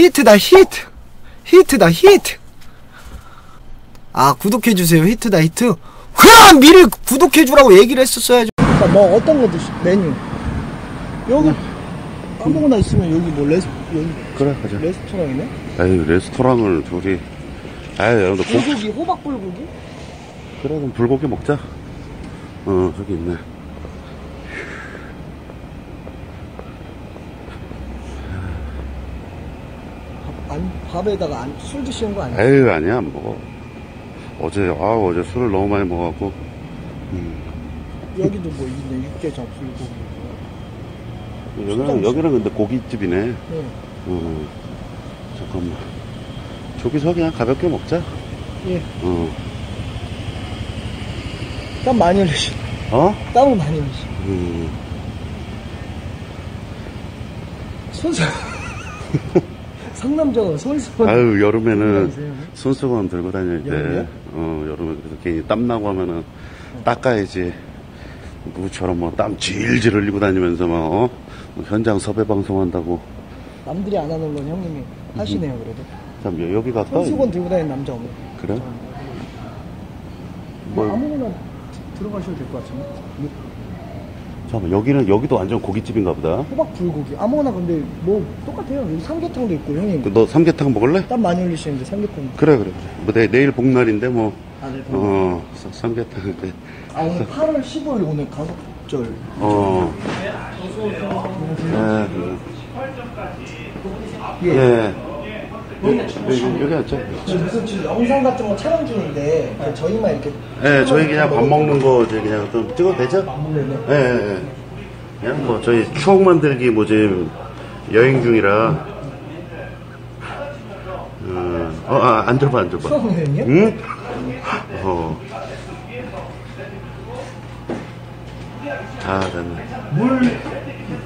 히트다 히트. 히트다 히트. 아 구독해주세요. 히트다 히트. 그럼 미리 구독해주라고 얘기를 했었어야죠 그러니까 뭐 어떤 거 드시 메뉴? 여기 아무거나 있으면 여기 뭐 레스 여기 그래 가자. 레스토랑이네? 아유 레스토랑을 둘이. 아유 여러분들 고... 불고기 호박 불고기? 그래 그럼 불고기 먹자. 어 저기 있네 안, 밥에다가 안, 술 드시는 거 아니야? 아유 아니야 안 먹어 어제 아 어제 술을 너무 많이 먹어갖고. 여기도 뭐 있네 육개장 불고기 여기는 여기는 근데 고깃집이네. 네. 어 잠깐만. 저기서 그냥 가볍게 먹자. 예. 어. 땀 많이 흘리시 어? 땀을 많이 흘리시. 음. 손수 상남자가 손수 아유 여름에는? 손수건 들고 다닐 때 여름이요? 어 여름에 그래서 괜히 땀 나고 하면은 닦아야지 누구처럼 뭐 땀 질질 흘리고 다니면서 막 어? 뭐 현장 섭외 방송한다고 남들이 안 하는 건 형님이 하시네요 그래도 참 여- 여기 갈까? 손수건 들고 다니는 남자 없네 그래? 뭐뭐 아무거나 들어가셔도 될 것 같은데 뭐 잠깐만 여기는 여기도 완전 고깃집인가 보다. 호박 불고기. 아무거나 근데 뭐 똑같아요. 여기 삼계탕도 있고 형님. 그너 삼계탕 먹을래? 땀 많이 흘리시는데 삼계탕. 그래 그래 그래. 뭐 내, 내일 복날인데 뭐. 아, 네, 어, 사- 삼계탕. 그아 오늘 8월 15일 오늘 가속절. 어. 예. 예. 여기, 여기, 여기 앉자. 무슨 지금 영상 같은 거 촬영 중인데 그냥 저희만 이렇게 예, 저희 그냥 밥 먹는 거 이제 그냥 좀 찍어도 되죠? 예, 예, 예. 그냥 뭐 저희 추억 만들기 뭐 지금 여행 중이라. 어, 어 아, 앉아봐, 앉아봐. 추억여행이요? 응? 어. 아, 됐네.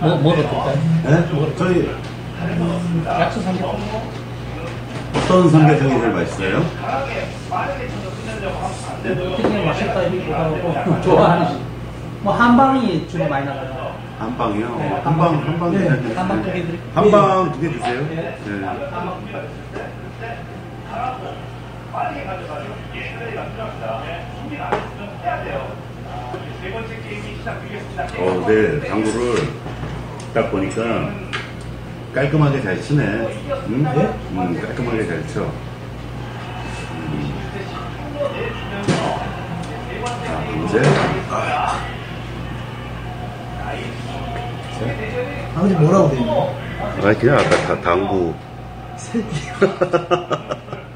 뭐, 뭐로 듣다? 네? 저희 약수 삼계탕? 어떤 삼계탕이 제일 맛있어요? 특히 맛있다 이렇게 하고 좋아하는 뭐 한방이 주로 많이 나가요. 한방이요? 한방, 한방 네. 한방 두개 드릴게요. 한방 두 개 주세요. 네. 어, 네, 당구를 딱 보니까 깔끔하게 잘 치네. 응? 네? 음, 깔끔하게 잘 쳐. 음. 자, 이제, 아, 아버지 뭐라고 돼 있나요? 아, 그냥 아까 다, 당구.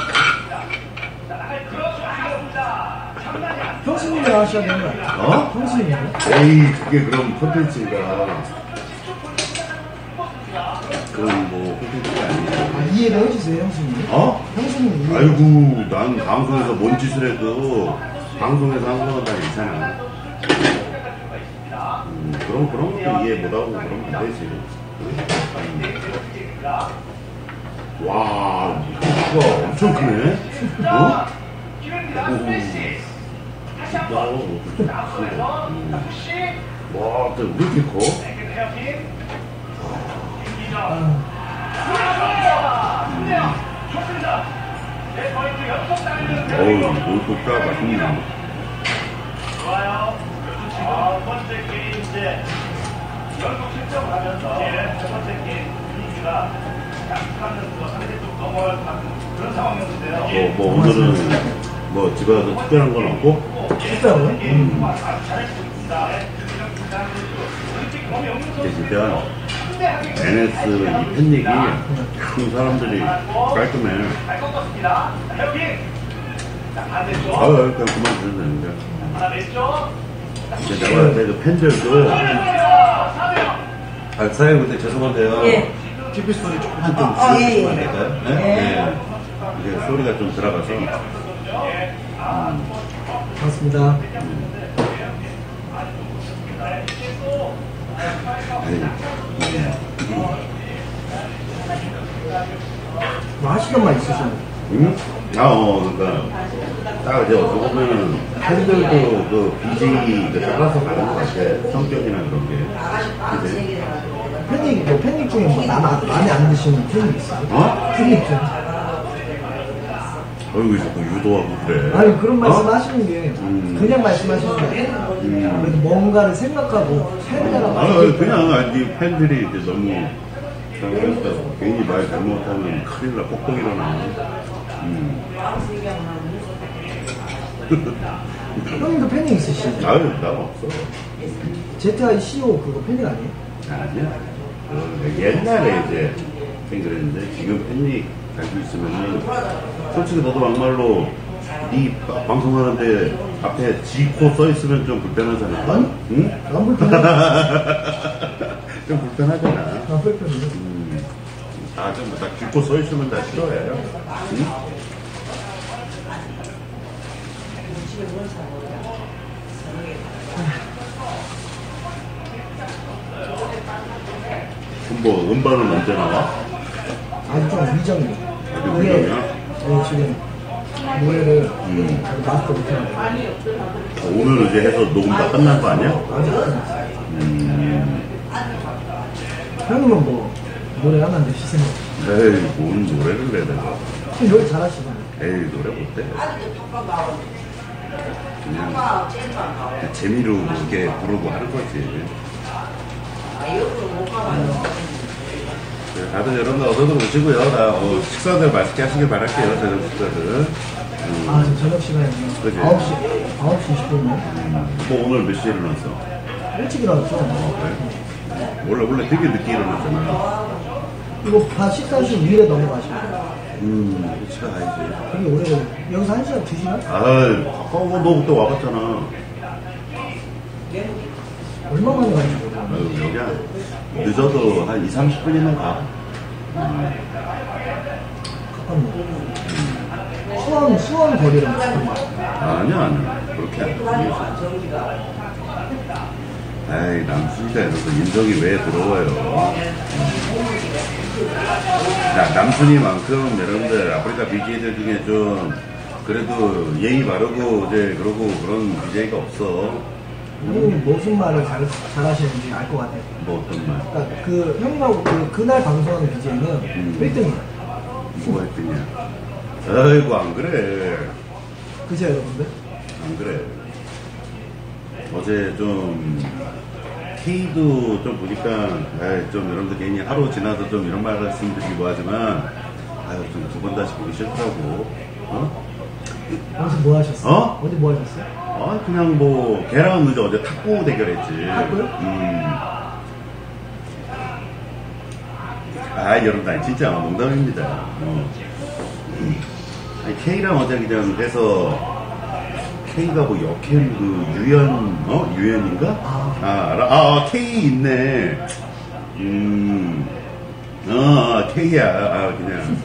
형수님이랑 하셔야 되는 거 아니에요? 어? 형수님이랑? 에이, 그게 그럼 콘텐츠가. 그건 뭐, 콘텐츠가 아니지. 아, 이해를 해주세요 형수님 어? 형수님 이해 아이고, 난 방송에서 뭔 짓을 해도, 방송에서 한 거는 다 괜찮아. 음, 그럼, 그런 것도 이해 못하고 그러면 안 되지. 음. 와, 이거 엄청 크네? 어? 오. 와, 또왜 이렇게 커? 어우, 이거 또 맛있네. 뭐, 뭐 오늘은 뭐 집에 와서 특별한 건 없고 진짜로요? 음. 진짜 NS 이 팬닉이 큰 사람들이 깔끔해. 아유 그냥 그만 주면 되는데. 이제 내가 그래도 팬들도 아 사장님 근데 죄송한데요. 예. TV 소리 조금만 좀 아, 예, 줄여주시면 안 예. 될까요? 네? 예. 네. 이게 소리가 좀 들어가서 반갑습니다. 뭐 하시던 말 있으시나요? 응? 아, 어, 그러니까 딱 이제 어떻게 보면은 팬들도 그 BJ 그 따라서 가는 것 같아. 성격이나 그런 게. 그지? 팬닉, 뭐 팬닉 중에 뭐 나, 마- 마음에 안 드시는 팬닉 있어요? 어? 팬닉 중. 어이구, 자꾸 유도하고 그래. 아니, 그런 말씀 어? 하시는 게 음. 그냥 말씀하시는 게 아니라 그래도 뭔가를 생각하고 팬이라고 아, 말씀하시는 그냥 아니 팬들이 이제 너무 잘못했다. 괜히 말 잘못하면 큰일 나, 폭동 일어나. 음. 형님도 팬닉 있으시죠? 아유, 나 없어. ZI CO 그거 팬닉 아니에요? 아니야. 어, 옛날에 이제 팬 그랬는데 지금 팬이 달고 있으면은 솔직히 너도 막말로 네 바- 방송하는데 앞에 지코 써 있으면 좀 불편하잖아. 아니. 응? 안 불편해요? 좀 불편하잖아. 안 불편해요? 음. 아, 좀딱 지코 써 있으면 다 싫어해요. 응? 그럼 뭐 음반은 언제 나와? 아직 좀 이게, 미정이야? 네, 지금 노래를 음. 아직 마스터 못해요. 오늘 이제 해서 녹음 다 끝난 거 아니야? 아직 안 끝났어요. 음. 형님은 뭐 노래 하나 내시세요. 에이, 뭔 노래를 해야 되나? 형님 노래 잘하시잖아요. 에이, 노래 못해. 그냥 재미로 이렇게 부르고 하는 거지. 네, 다들 여러분들 어서들 오시고요. 나 어, 식사들 맛있게 하시길 바랄게요. 저녁 식사들. 음, 아, 지금 저녁 그지? 9시, 9시 20분이요. 뭐 오늘 몇 시에 일어났어? 일찍 일어났죠. 그래? 원래 원래 되게 늦게 일어났잖아. 이거 다 식사하시고 위에 넘어가시면 돼요. 음, 집에 가야지. 되게 오래 걸려요. 여기서 1시간, 2시간? 아이, 가까운 거너 그때 와봤잖아. 얼마 만에 모르겠어요. 아유, 여기야. 늦어도 한 2, 30분이면 가. 가깝네. 수원, 수원 거리랑. 아니야, 아니야. 그렇게 안 돼. 아이, 남순이가 이래서 인정이 왜 들어와요? 나, 남순이만큼 여러분들 아프리카 BJ들 중에 좀 그래도 예의 바르고 이제 그러고 그런 BJ가 없어. 형님이 무슨 말을 잘, 잘 하시는지 알 것 같아요. 뭐 어떤 말. 그러니까 그 형님하고 그, 그날 방송하는 BJ는 음. 1등이에요. 뭐가 했더냐. 아이고, 안 그래. 그죠, 여러분들? 안 그래. 어제 좀 K도 좀 보니까 아이, 좀 여러분들 괜히 하루 지나서 좀 이런 말 말씀드리기 뭐하지만 아유 좀 두 번 다시 보기 싫더라고. 어? 어제 뭐 하셨어요? 어? 어제 뭐 하셨어요? 아 그냥 뭐 걔랑 이제 어제 탁구 대결했지. 탁구요? 음. 아 여러분 아니 진짜 농담입니다. 어. 음. 아니, K랑 어제 그냥 해서 K가 뭐 역행 그 유연 어 유연인가? 아. 아 알아 아 K 있네. 음. 어 K야 아 그냥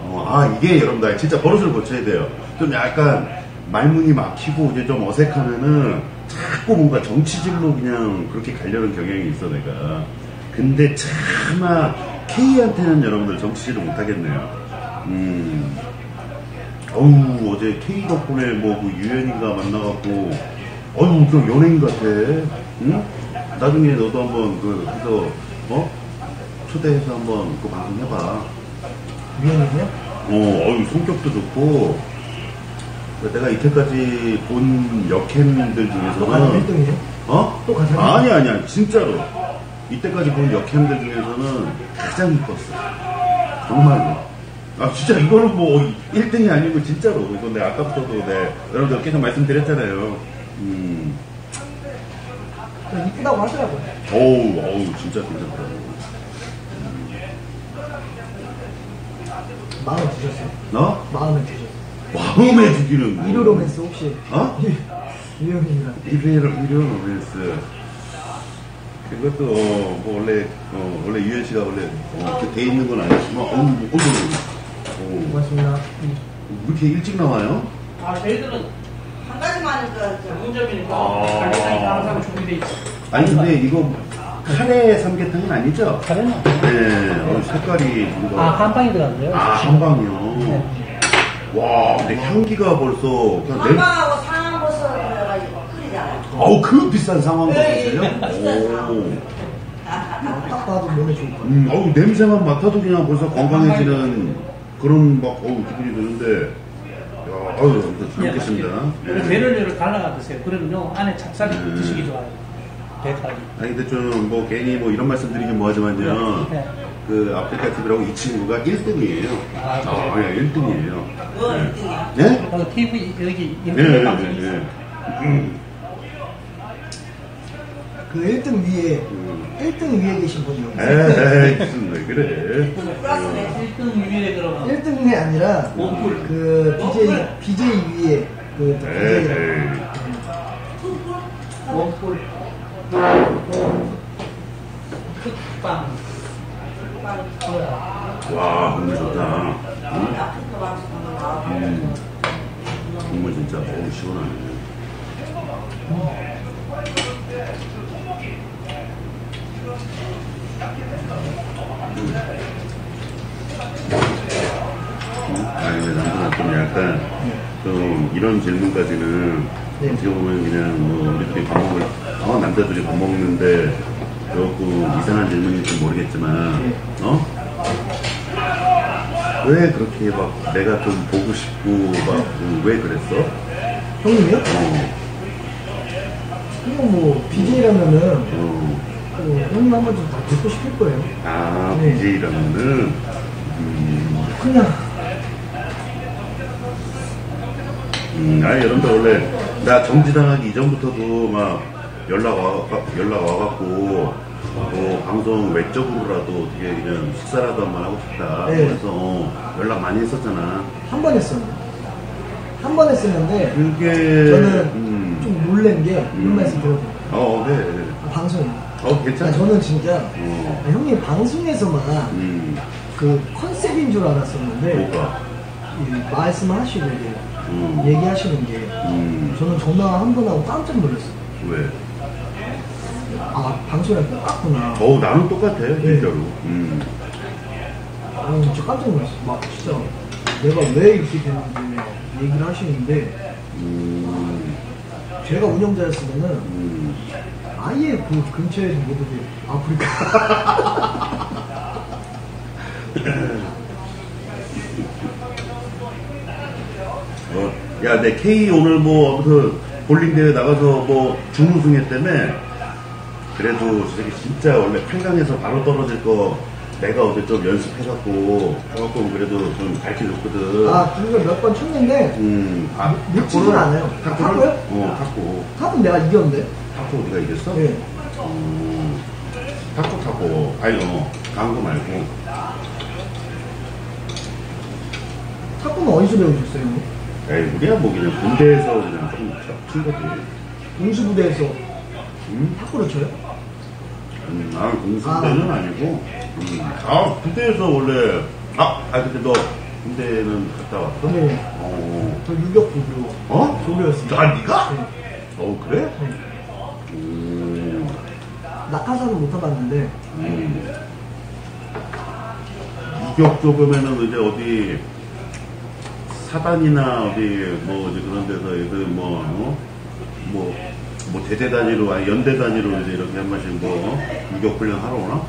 어, 아 이게 여러분들 진짜 버릇을 고쳐야 돼요. 좀 약간 말문이 막히고 이제 좀 어색하면은 자꾸 뭔가 정치질로 그냥 그렇게 가려는 경향이 있어 내가. 근데 차마 K한테는 여러분들 정치질을 못하겠네요. 음. 어우 어제 K 덕분에 뭐 그 유연인가 만나갖고 어우 그 연예인 같아. 응? 나중에 너도 한번 그 해서 어 초대해서 한번 그 방송 해봐. 위원님이요? 어, 어유 성격도 좋고 내가 이때까지 본 역행들 중에서는 1등이에요? 어? 또 가사리? 아니 아니 아니 진짜로 이때까지 본 역캠들 중에서는 가장 이뻤어 정말로 아 진짜 이거는 뭐 1등이 아니고 진짜로 이건 내가 아까부터도 내 여러분들 계속 말씀드렸잖아요 음좀 이쁘다고 하더라고요. 어우 어우 진짜 괜찮더라고 마음에 드셨어요? 너? 마음에 드셨어요? 마음에 죽이는 거. 이루 로맨스 혹시? 어? 유형님이랑. 일회로 일회로 로맨스 그것도 어, 뭐 원래 어, 원래 유현 씨가 원래 어, 이렇게 돼 있는 건 아니지만 어우 어우 어우 고맙습니다. 왜 이렇게 일찍 나와요? 아, 저희들은 한 가지만 그 전문점이니까 아. 항상 준비돼 있어. 아니 근데 이거 카레 삼계탕은 아니죠? 가래는 네, 어, 색깔이 이거 아, 한방이 들어갔네요. 아, 한방이요. 와, 근데 향기가 벌써 그냥. 한방하고 상황버섯 해가지고 끓이잖아요. 어우 그 비싼 상황도 네, 있어요? 네, 비싼 오. 딱 봐도 몸에 좋을 것 같아요. 음, 어우 냄새만 맡아도 그냥 벌써 건강해지는 그런 막 어우 기분이 드는데. 야, 어우 잘 먹겠습니다. 그리고 네. 갈라가 드세요. 그러면요, 안에 찹쌀이 음. 드시기 좋아요. 배까지. 아니 근데 좀 뭐 괜히 뭐 이런 말씀 드리긴 뭐하지만요. 네. 그 아프리카 TV라고 이 친구가 1등이에요. 아, 아, 예, 1등이에요. 그거 네. 1등이야. 네? 그 TV, 여기 네, 인터넷 네, 방송이 네, 있어요. 네. 음, 그 1등 위에, 음. 1등 위에 계신 분이. 에이, 무슨 왜 그래. 플러스네. 1등 위에 들어가. 1등이 아니라, 원뿔. 그 BJ, BJ 위에, 그. 에이, 원뿔. 흑빵. 와, 국물 좋다. 음, 방송 나와. 음. 국물 진짜 너무 시원하네. 음, 아니, 근데 남편은 좀 약간, 좀, 이런 질문까지는, 네. 어떻게 보면 그냥, 뭐, 우리들이 밥 먹을, 어, 남자들이 밥 먹는데, 조금 이상한 질문일지 모르겠지만, 어? 왜 그렇게 막 내가 좀 보고 싶고 막 왜 그랬어? 형님이요? 어, 그냥 뭐, BJ라면은, 어. 그 형님 한번좀다 듣고 싶을 거예요. 아, 네. BJ라면은 음, 그냥, 음, 아니 여러분들 원래 나 정지당하기 이전부터도 막 연락 와 연락 와갖고 뭐 방송 외적으로라도 어떻게 그냥 식사라도 한 번 하고 싶다. 네. 그래서 어, 연락 많이 했었잖아. 한 번 했었는데. 한 번 했었는데, 그게 저는 음, 좀 놀란 게, 이런 음. 말씀 돼요. 어, 네. 아, 방송에. 어, 괜찮아. 아, 저는 진짜, 어, 아, 형님 방송에서만 음, 그 컨셉인 줄 알았었는데, 뭐가? 이 말씀을 하시고 이제 음, 얘기하시는 게 음, 저는 전화 한 번 하고 깜짝 놀랐어요. 왜? 아 방송이랑 똑같구나. 어우 나는 똑같아 진짜로 음. 아 진짜 깜짝 놀랐어요. 막 진짜 내가 왜 이렇게 됐는지 얘기를 하시는데 음, 제가 운영자였으면은 음. 아예 그 근처에 모두들 아프리카 어, 야, 내 K 오늘 뭐 아무튼 볼링 대회 나가서 뭐 준우승했다며 그래도 저 새끼 진짜 원래 8강에서 바로 떨어질 거 내가 어제 좀 연습해갖고 조금 그래도 좀 밝혀줬거든 아 그거 몇 번 쳤는데 음, 아, 탁구를? 않아요. 탁구를? 탁구요? 어, 탁구 탑은 내가 이겼는데. 탁구 네가 이겼어? 예. 음, 탁구 탁구 아니 어 강구 말고 탁구는 어디서 배우셨어요? 형님? 에이 우리야 뭐 그냥 군대에서 그냥 좀친 거지 공수부대에서 음? 탁구를 쳐요? 음, 아, 공수부대는 아. 니고 음, 아, 군대에서 원래, 아, 아, 근데 너 군대는 갔다 왔어? 네. 어, 저 유격 부교 어? 조교였습니다. 아, 니가? 네. 어, 그래? 네. 음, 낙하산은 못 타봤는데 음. 유격 조교면은 이제 어디, 사단이나 어디, 뭐, 이제 그런 데서 애들 뭐, 어? 뭐, 뭐, 대대 단위로, 아니, 연대 단위로 이제 이렇게 한 번씩 뭐, 유격 훈련 하러 오나?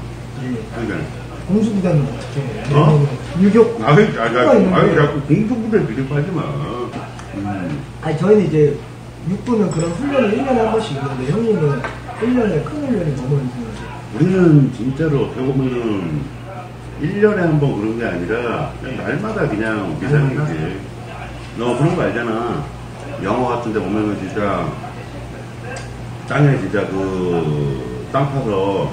예. 그러니까. 공수부대는 어떻게 어? 유격 부가 아이, 아이, 있는데 자꾸 공중부대 비립하지 마. 음, 아니 저희는 이제 육군은 그런 훈련이 1년에 한 번씩 있는데 형님은 1년에 큰 훈련이 너무 있는데 우리는 진짜로 어떻게 보면은 1년에 한 번 그런 게 아니라 그냥 날마다 그냥 비상이지. 너 그런 거 알잖아. 영화 같은 데 보면은 진짜 땅에 진짜 그 땅 파서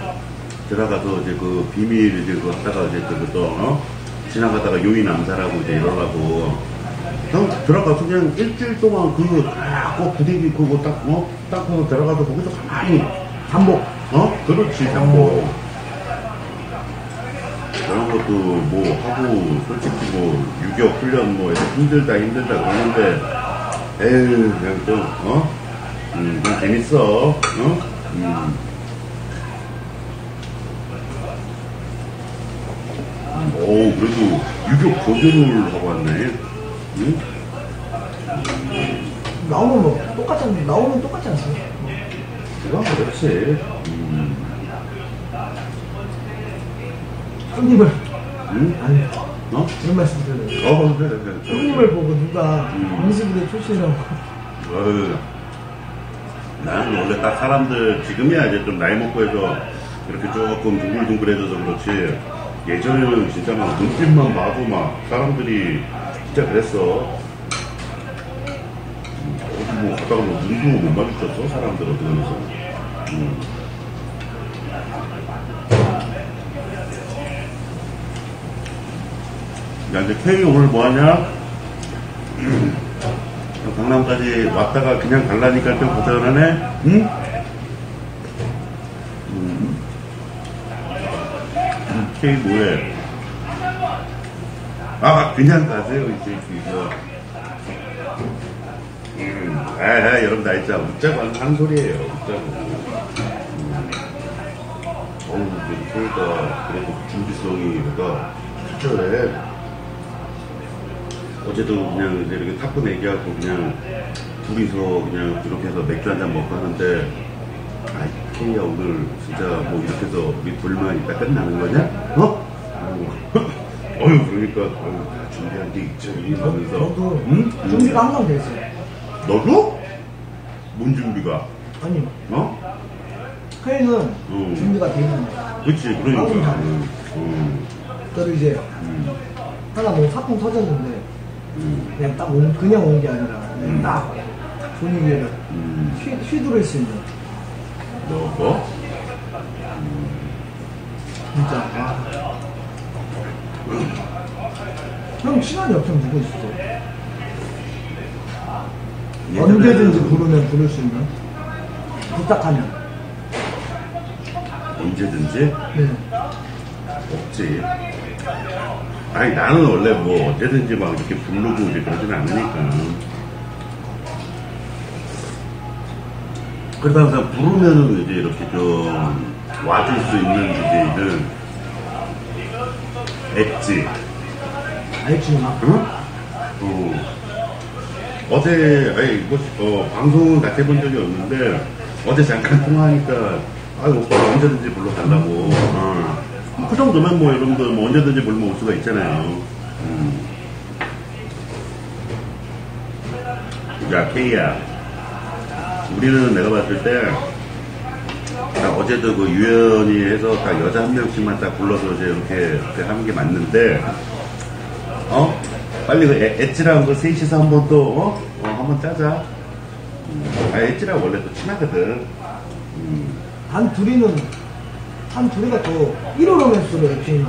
들어가서 이제 그 비밀 이제 그거 갖다가 이제 그또 어? 지나가다가 요인 암살하고 이제 이러려고 형 들어가서 그냥 일주일 동안 그꼭 부대기 그거 딱 어? 땅 파서 들어가서 거기서 가만히 반복 어? 그렇지, 장보. 그런 것도 뭐 하고, 솔직히 뭐, 유격 훈련 뭐, 이렇게 힘들다, 힘들다 그러는데, 에휴, 그냥 좀, 어? 음, 그냥 재밌어, 어? 음. 오, 그래도 유격 도전을 하고 왔네. 응? 나오면 뭐 똑같지 않 나오면 똑같지 않습니까? 그건 그렇지. 음. 형님을 응? 아니 어? 그런 말씀 드려요 어, 그래, 그래. 형님을 보고 누가 음. 민수부대 출신이라고 어휴, 나는 원래 딱 사람들 지금이야 이제 좀 나이 먹고 해서 이렇게 조금 둥글둥글해져서 그렇지 예전에는 진짜 막 눈빛만 봐도 막 사람들이 진짜 그랬어 음, 어디 뭐 가다가 뭐 눈도 못 마주쳤어 사람들 어떻게 하면서 음. 야 이제 K 오늘 뭐하냐? 강남까지 왔다가 그냥 갈라니까 좀 고생하네? 응? 음. 음, K 뭐해? 아, 그냥 가세요, 이제, 이거. 음, 아, 아, 여러분, 나 진짜 웃자고 하는, 하는 소리예요, 웃자고. 음. 어우, 이제 K가 그래도 준비성이, 그러니까, 진짜래. 어제도 그냥 이제 이렇게 탁구 내기하고 그냥 둘이서 그냥 이렇게 해서 맥주 한 잔 먹고 하는데 아 케이야 오늘 진짜 뭐 이렇게 해서 우리 둘만 있다 끝나는 거냐? 어? 어휴 그러니까 어휴 다 준비한 게 있죠 이러면서 저도 응? 준비가 항상 돼 있어요 너도? 뭔 준비가? 아니 어? 회는 음. 준비가 돼 있는 거예요 그치 그러니까 아우, 음, 음, 저도 이제 음, 하나 뭐 사건 터졌는데 음, 그냥 딱 온, 그냥 온 게 아니라 그냥 음. 딱 분위기를 음. 휘, 휘두를 수 있는 너 뭐? 진짜 아. 형 친한 옆에 누구 있어요? 언제든지 부르면 부를 수 있는 부탁하면 언제든지 네. 없지. 아니 나는 원래 뭐 언제든지 막 이렇게 부르고 이제 그러진 않으니까. 그러다 항상 부르면은 이제 이렇게 좀 와줄 수 있는 이제 이런 엣지. 알지만 응? 어. 어제 아니 뭐 어, 방송은 같이 해본 적이 없는데 어제 잠깐 통화하니까 아 오빠 언제든지 불러달라고. 어. 그 정도면 뭐 여러분들 뭐 언제든지 불러 올 수가 있잖아요. 음. 야 케이야, 우리는 내가 봤을 때. 나 어제도 그 유연히 해서 딱 여자 한 명씩만 딱 불러서 이제 이렇게, 이렇게 하는 게 맞는데, 어? 빨리 그 애- 엣지랑 그 셋이서 한번 또, 어? 어, 한번 짜자. 음, 아, 엣지랑 원래 또 친하거든. 음, 단 둘이는 한 둘이가 또 1호 로맨스로 앱시나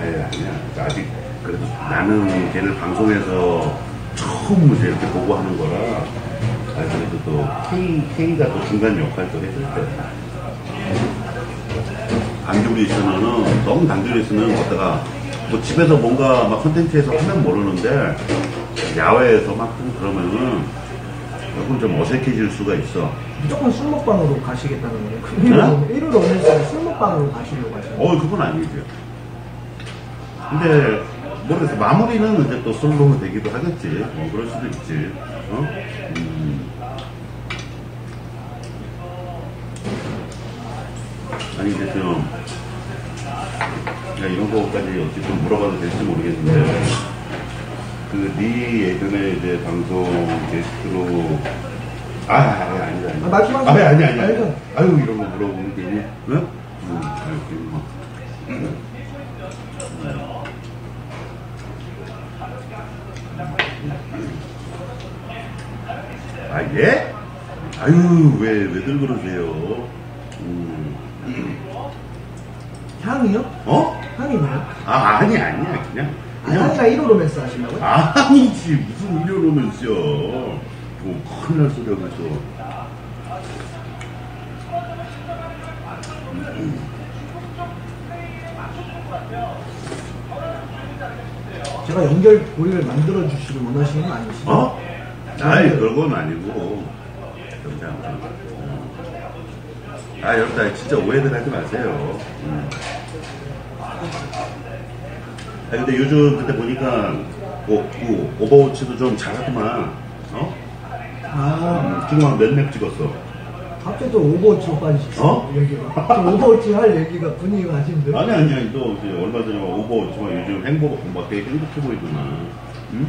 아니, 아니야. 아직, 그래도 나는 걔를 방송에서 처음 이제 이렇게 보고 하는 거라, 아, 그래도 또, K, K가 또 중간 역할도 해줄 때. 단둘이 있으면은, 너무 단둘이 있으면 어다가 뭐 집에서 뭔가 막 컨텐츠에서 하면 모르는데, 야외에서 막 그러면은, 조금 좀 어색해질 수가 있어. 무조건 술 먹방으로 가시겠다는 거예요. 네? 1호 로맨스는 술 먹방으로 가시려고 하시는 거예요. 어, 그건 아니죠. 근데, 모르겠어. 마무리는 이제 또 솔로 되기도 하겠지. 어, 그럴 수도 있지. 어? 음. 아니, 이제 좀, 야, 이런 거까지 어떻게 좀 물어봐도 될지 모르겠는데, 그, 네 예전에 이제 방송 게스트로 아, 아니, 아니, 아니. 아, 말씀하세요. 아니, 아니, 아니. 아니. 아유, 이런 거 물어보는 게, 응? 응? 응, 아유, 그, 응. 아, 예? 아유, 왜, 왜들 그러세요? 음, 향이요? 어? 향이 뭐요? 아, 아니, 아니야. 그냥, 아, 그냥. 향이랑 1호 로맨스 하시려고요? 아니지 무슨 의료로는 있어 뭐 큰일 날 소리 있어 제가 연결 고리를 만들어 주시길 원하시는 건 아니시죠? 어? 아이 그건 아니고 그냥 아 여러분 진짜 오해들 하지 마세요 음. 아 근데 요즘 그때 보니까 뭐, 그 오버워치도 좀 잘하더만 어? 아, 음, 지금 한몇렙 찍었어 갑자기 또 오버워치로 빠지셨어요. 어? 얘기가. 좀 오버워치 할 얘기가 분위기가 하신데. 아니 아니 아니 또 이제 얼마 전에 오버워치만 요즘 행복 막 되게 행복해 보이더만 응?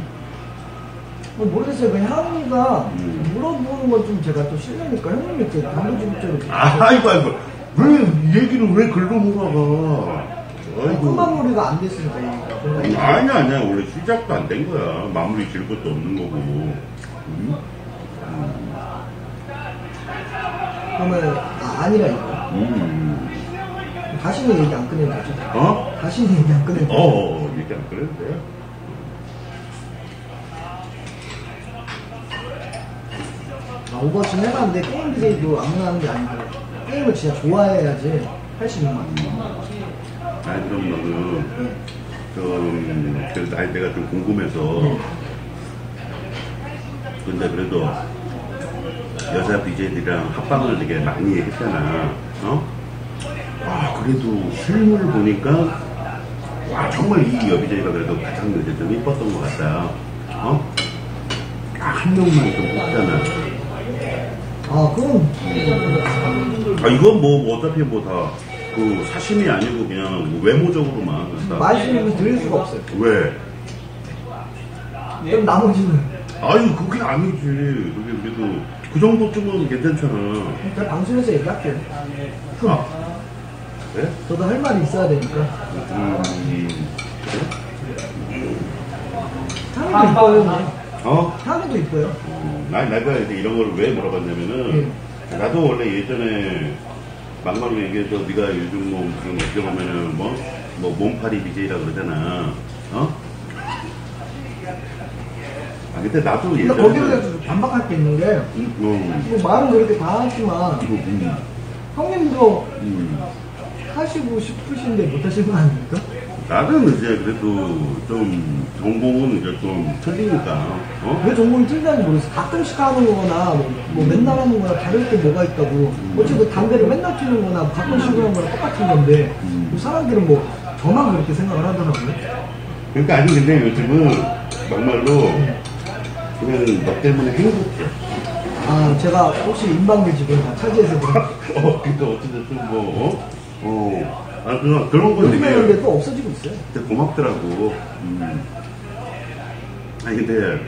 뭐 모르겠어요. 그 향이가 음. 물어보는 건 좀 제가 또 싫으니까 형님 이렇게 단도직입적으로. 아이고 아이고 왜 얘기를 왜 글로 몰아가 끝마무리가 안 됐으니까 얘기가. 아니야 아니야 원래 시작도 안 된 거야 마무리 질 것도 없는 거고 응? 그러면 아, 아니라 이거. 음. 다시는 얘기 안 꺼내도 되죠? 어? 다시는 얘기 안 꺼내도 어, 되죠? 어 얘기 안 그래도 돼 아, 오버워치는 해봤는데 게임 디제이도 아무나 하는 게 아니고 게임을 진짜 좋아해야지 할 수 있는 것 같아요. 아니 그럼 네. 좀 그래도 나이 내가 좀 궁금해서 근데 그래도 여자 BJ들이랑 합방을 되게 많이 했잖아 어? 와 그래도 실물 보니까 와 정말 이 여비제이가 그래도 가장 그래도 좀 이뻤던 것 같다 어? 딱한 명만 좀 뽑잖아 아, 그럼 아 이건 뭐, 뭐 어차피 뭐다 그 사심이 아니고 그냥 뭐 외모적으로만 다 말씀을 드릴 수가 없어요. 왜? 그럼 나머지는 아니 그게 아니지 그게 그래도 그 정도쯤은 괜찮잖아 제가 방송에서 얘기할게요. 아 그래? 저도 할 말이 있어야 되니까. 음, 향이도 이뻐요. 어? 향이도 이뻐요. 음, 나, 내가 이제 이런 걸 왜 물어봤냐면은 나도 원래 예전에 막말로 얘기해서 네가 요즘 뭐 무슨 어떻게 보면은 뭐, 뭐 몸파리 BJ라 그러잖아 어? 아 근데 나도 근데 예전에 거기에 대해서 반박할 게 있는 게, 음, 음, 뭐 말은 그렇게 다 하지만, 음, 형님도 음. 하시고 싶으신데 못 하시는 거 아닙니까? 나는 이제 그래도 좀 전공은 이제 좀 틀리니까 어? 왜 전공이 틀리는지 모르겠어. 가끔씩 하는 거나, 뭐, 뭐 맨날 하는 거나 다를 게 뭐가 있다고. 어쨌든 담배를 맨날 피는 거나 가끔씩 하는 거랑 똑같은 건데, 그 사람들은 뭐, 저만 그렇게 생각을 하더라고요. 그러니까 아니 근데 요즘은 막말로 그냥 너 때문에 행복해 아, 제가 혹시 인방길 지금 다 차지해서 그런 어 근데 어찌됐든 뭐 어? 어. 아 그런 그런 건 요즘에 되게 근데 또 없어지고 있어요. 되게 고맙더라고 음. 아니 근데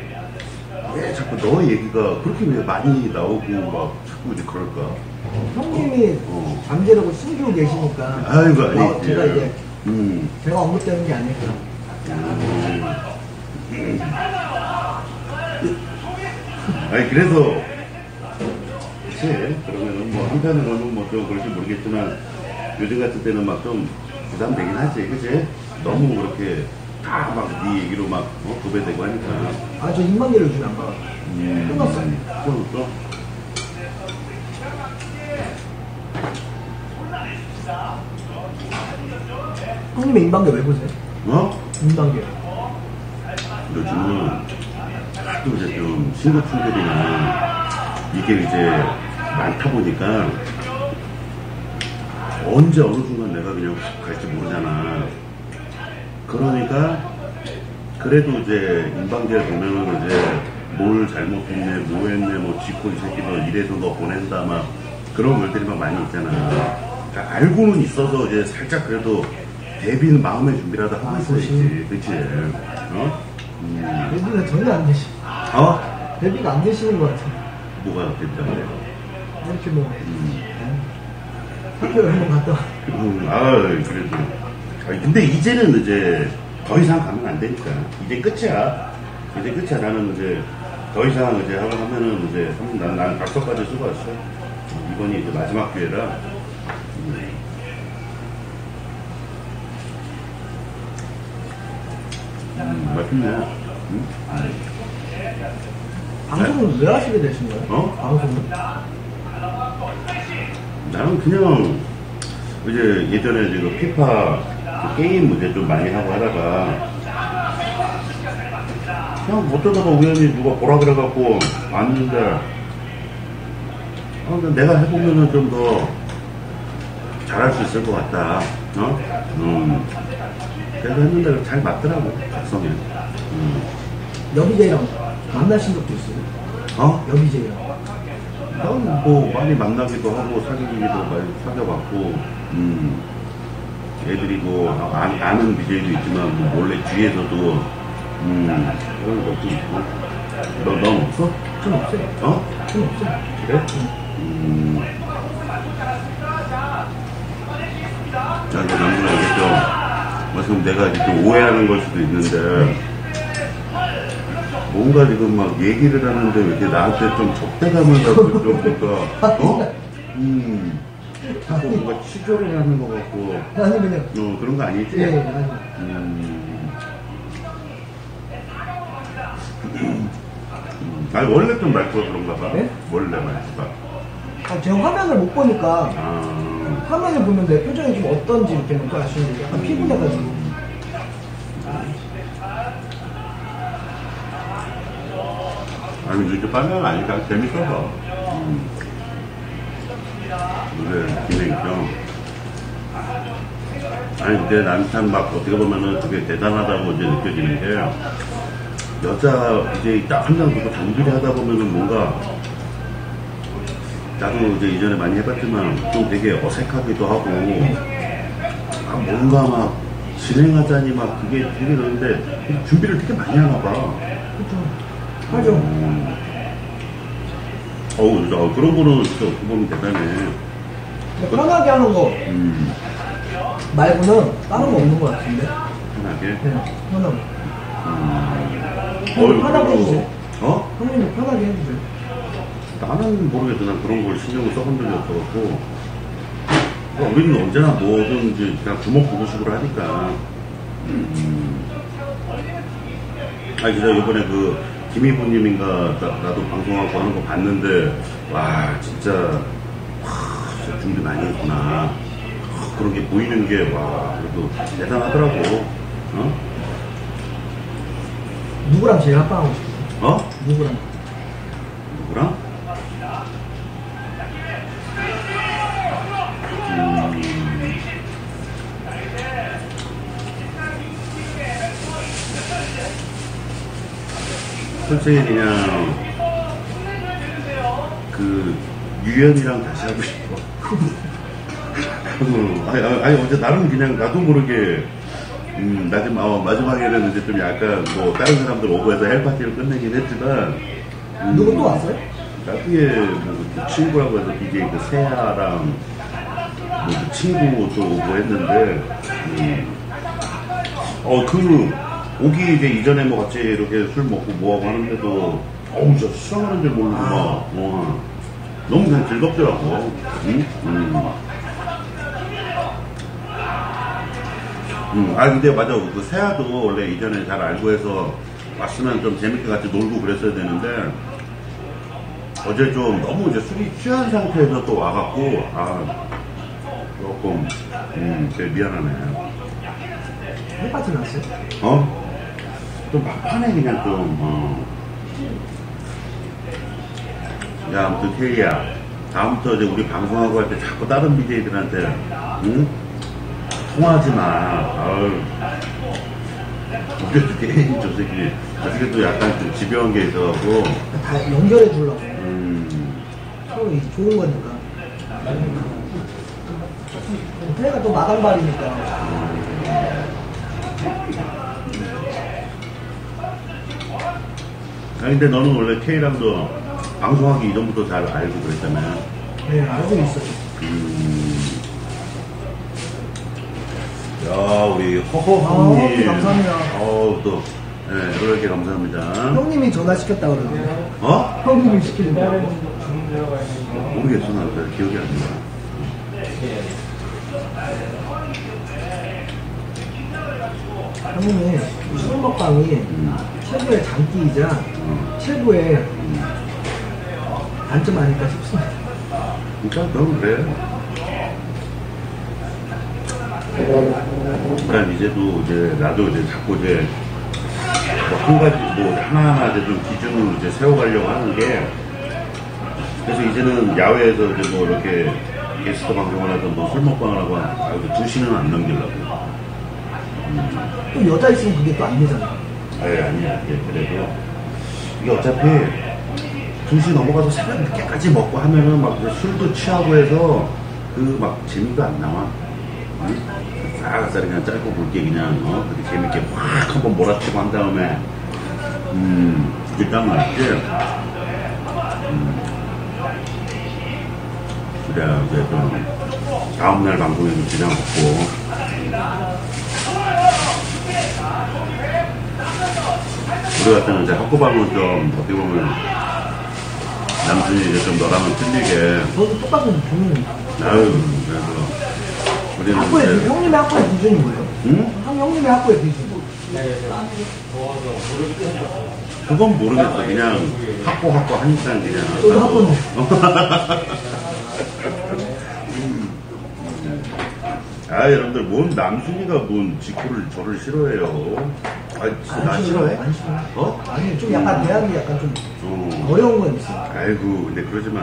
왜 자꾸 너 얘기가 그렇게 왜 많이 나오고 막 자꾸 이제 그럴까 형님이 어. 잠재력을 숨기고 계시니까. 아이고 나- 아니지 제가 이제, 음. 제가 언급되는 게 아닐까. 아니 그래서 그치 그러면은 뭐 한편으로는 뭐좀 그럴지 모르겠지만 요즘 같은 때는 막 좀 부담되긴 하지 그치 너무 그렇게 다 막 네 얘기로 막 어, 도배되고 하니까 아, 저 인방기를 요즘에 안 봐요. 음, 끊었어요. 끊었어? 형님의 인방기 왜 보세요? 어? 인방기. 요즘은 하도 이제 좀 신고충들이나 이게 이제 많다 보니까 언제 어느 순간 내가 그냥 훅 갈지 모르잖아. 그러니까 그래도 이제 인방계에 보면은 이제 뭘 잘못했네, 뭐 했네, 뭐 지코 이 새끼 너 이래서 너 보낸다 막 그런 글들이 막 많이 있잖아. 그러니까 알고는 있어서 이제 살짝 그래도 대비는 마음의 준비라도 하고 아, 있어야지. 그치? 어? 음. 데뷔가 전혀 안 되시. 어? 데뷔가 안 되시는 것 같아요. 뭐가 됐던데. 이렇게 뭐 음. 학교 한번 갔다 와. 음, 아, 그래도. 아니, 근데 이제는 이제 더 이상 가면 안 되니까. 이제 끝이야. 이제 끝이야. 나는 이제 더 이상 이제 하고 하면은 이제 한- 난, 난 각서까지 쓰고 왔어. 이번이 이제 마지막 기회라. 음. 음, 맛있네. 음? 방송은 왜 하시게 되신 거예요? 어? 방송은? 나는 그냥 이제 예전에 이제 그 피파 그 게임 이제 좀 많이 하고 하다가 그냥 어쩌다가 우연히 누가 보라 그래갖고 왔는데 아, 근데 내가 해보면은 좀 더 잘할 수 있을 것 같다. 어? 음. 그래서 했는데 잘 맞더라고, 작성에. 음. 여비제이랑 만나신 적도 있어요? 어? 여비제이 랑. 난뭐 많이 만나기도 하고 사귀기도 많이 사귀어봤고 음 애들이 뭐 아, 아는 BJ도 있지만 뭐 몰래 뒤에서도 음 그런 것도 있고 너, 넌 없어? 전 없어요. 어? 전 없어요. 그래? 음 나도 남들아 이게 좀 지금 내가 좀 오해하는 걸 수도 있는데 뭔가 지금 막 얘기를 하는데 왜 이렇게 나한테 좀 적대감을 갖고 좀 뭔가 어? 음 자꾸 뭔가 치조를 하는 것 같고 아니 그냥 어 그런 거 아니지? 예, 아니. 음. 음. 아니 원래 좀 말투가 그런가 봐 네? 원래 말투가 아, 제가 화면을 못 보니까 아 화면을 보면 내 표정이 좀 어떤지 이렇게 또 아시는데 약간 피곤해가지고. 아니 이렇게 빠면 아니까 재밌어서 음. 그래 진행성 아니 근데 난참 막 어떻게 보면은 그게 대단하다고 이제 느껴지는 게 여자 이제 딱한명 두고 장비를 하다 보면은 뭔가 나도 이제 이전에 많이 해봤지만 좀 되게 어색하기도 하고 아, 뭔가 막 진행하자니 막 그게 되게 그런데 준비를 되게 많이 하나 봐. 그쵸. 음. 어우, 어, 그런 거는 진짜 어떻게 보면 대단해. 편하게 하는 거 음, 말고는 다른 거 없는 것 같은데. 편하게. 네, 편하게. 음. 형님 편하게 그리고- 해주세요. 어? 형님이 편하게 해주세요. 나는 모르겠어. 난 그런 걸 신경을 써본 적이 없어갖고. 뭐 우리는 언제나 뭐든지 그냥 주먹 구구식으로 하니까. 음. 아니, 진짜 이번에 그, 김희부님인가, 나- 나도 방송하고 하는 거 봤는데, 와, 진짜, 하, 진짜 준비 많이 했구나. 하, 그런 게 보이는 게, 와, 그래도 대단하더라고. 어? 누구랑 제일 합방하고 싶어요? 어? 누구랑? 누구랑? 솔직히 그냥 그 유연이랑 다시 하고 싶어. 어, 아니, 아니, 아니, 어제 나름 그냥 나도 모르게 음, 마지막, 어, 마지막에는 이제 좀 약간 뭐 다른 사람들 오버해서 헬파티를 끝내긴 했지만 음, 누구 또 왔어요? 나중에 뭐그 친구라고 해서 DJ 그 세아랑 뭐 그 친구 또 오고 했는데 음, 어그 오기 이제 이전에 뭐 같이 이렇게 술 먹고 뭐하고 하는데도 어우 진짜 수상하는 줄 모르고 막 와, 너무 그냥 즐겁더라고 응? 음. 음, 아 근데 맞아 그 세아도 원래 이전에 잘 알고 해서 왔으면 좀 재밌게 같이 놀고 그랬어야 되는데 어제 좀 너무 이제 술이 취한 상태에서 또 와갖고 아 조금 음 되게 미안하네 헬파티 났어요? 어? 좀 막판에 그냥 좀 어. 야 아무튼 케이야 다음부터 이제 우리 방송하고 할 때 자꾸 다른 BJ들한테 응? 통화하지 마 아유 우리 게임 저 새끼 또 약간 좀 집요한 게 있어갖고 다 연결해 주려고. 음 서로 이 좋은 거니까. 태가 또 마당발이니까. 아니 근데 너는 원래 K랑도 방송하기 이전부터 잘 알고 그랬잖아요. 네, 알고 있어요. 음. 야, 우리 아, 허허 형님. 감사합니다. 어우, 또, 네, 이렇게 감사합니다. 형님이 전화시켰다 그러는데. 어? 형님이 시키는데. 모르겠어, 나잘 기억이 안 나. 형님이 술 먹방이 음. 최고의 장기이자 최고의 단점 아닐까 싶습니다. 그러니까 너무 그래. 그러니까 이제도 이제 나도 이제 자꾸 이제 뭐한 가지 뭐 하나하나 이제 좀 기준을 이제 세워가려고 하는 게 그래서 이제는 야외에서 이제 뭐 이렇게 게스트 방송을 하든 뭐술 먹방을 하고 한- 두 시는 안 넘기려고. 또 여자 있으면 그게 또 안 되잖아. 아예 아니야. 이게 그래도 이게 어차피 2시 넘어가서 새벽 늦게까지 먹고 하면은 막 이제 술도 취하고 해서 그 막 재미가 안 나와. 싸가싸리 그냥 짧고 굵게 그냥 어? 그렇게 재밌게 확 한번 몰아치고 한 다음에 음 이게 딱 맞지? 음. 그래 이제 좀 다음날 방송에 좀 지장 없고 우리 같은 이제 학구방은 좀 어떻게 보면 남순이 이제 좀 너랑은 틀리게 저도 똑같은 부모님. 아유 그래서 우리는 학교의 기- 이제 형님의 학교의 기준이 뭐예요? 응? 형, 형님의 학교의 기준. 그건 모르겠어 그냥 학고 학고 하니까 그냥 저도 학고인데. 아 여러분들 뭔 남순이가 뭔 지코를 저를 싫어해요 아 나 싫어해? 안 싫어해. 어? 아니, 좀 약간 대학이 약간 좀 어. 어려운 건 있어. 아이고, 근데 그러지 마.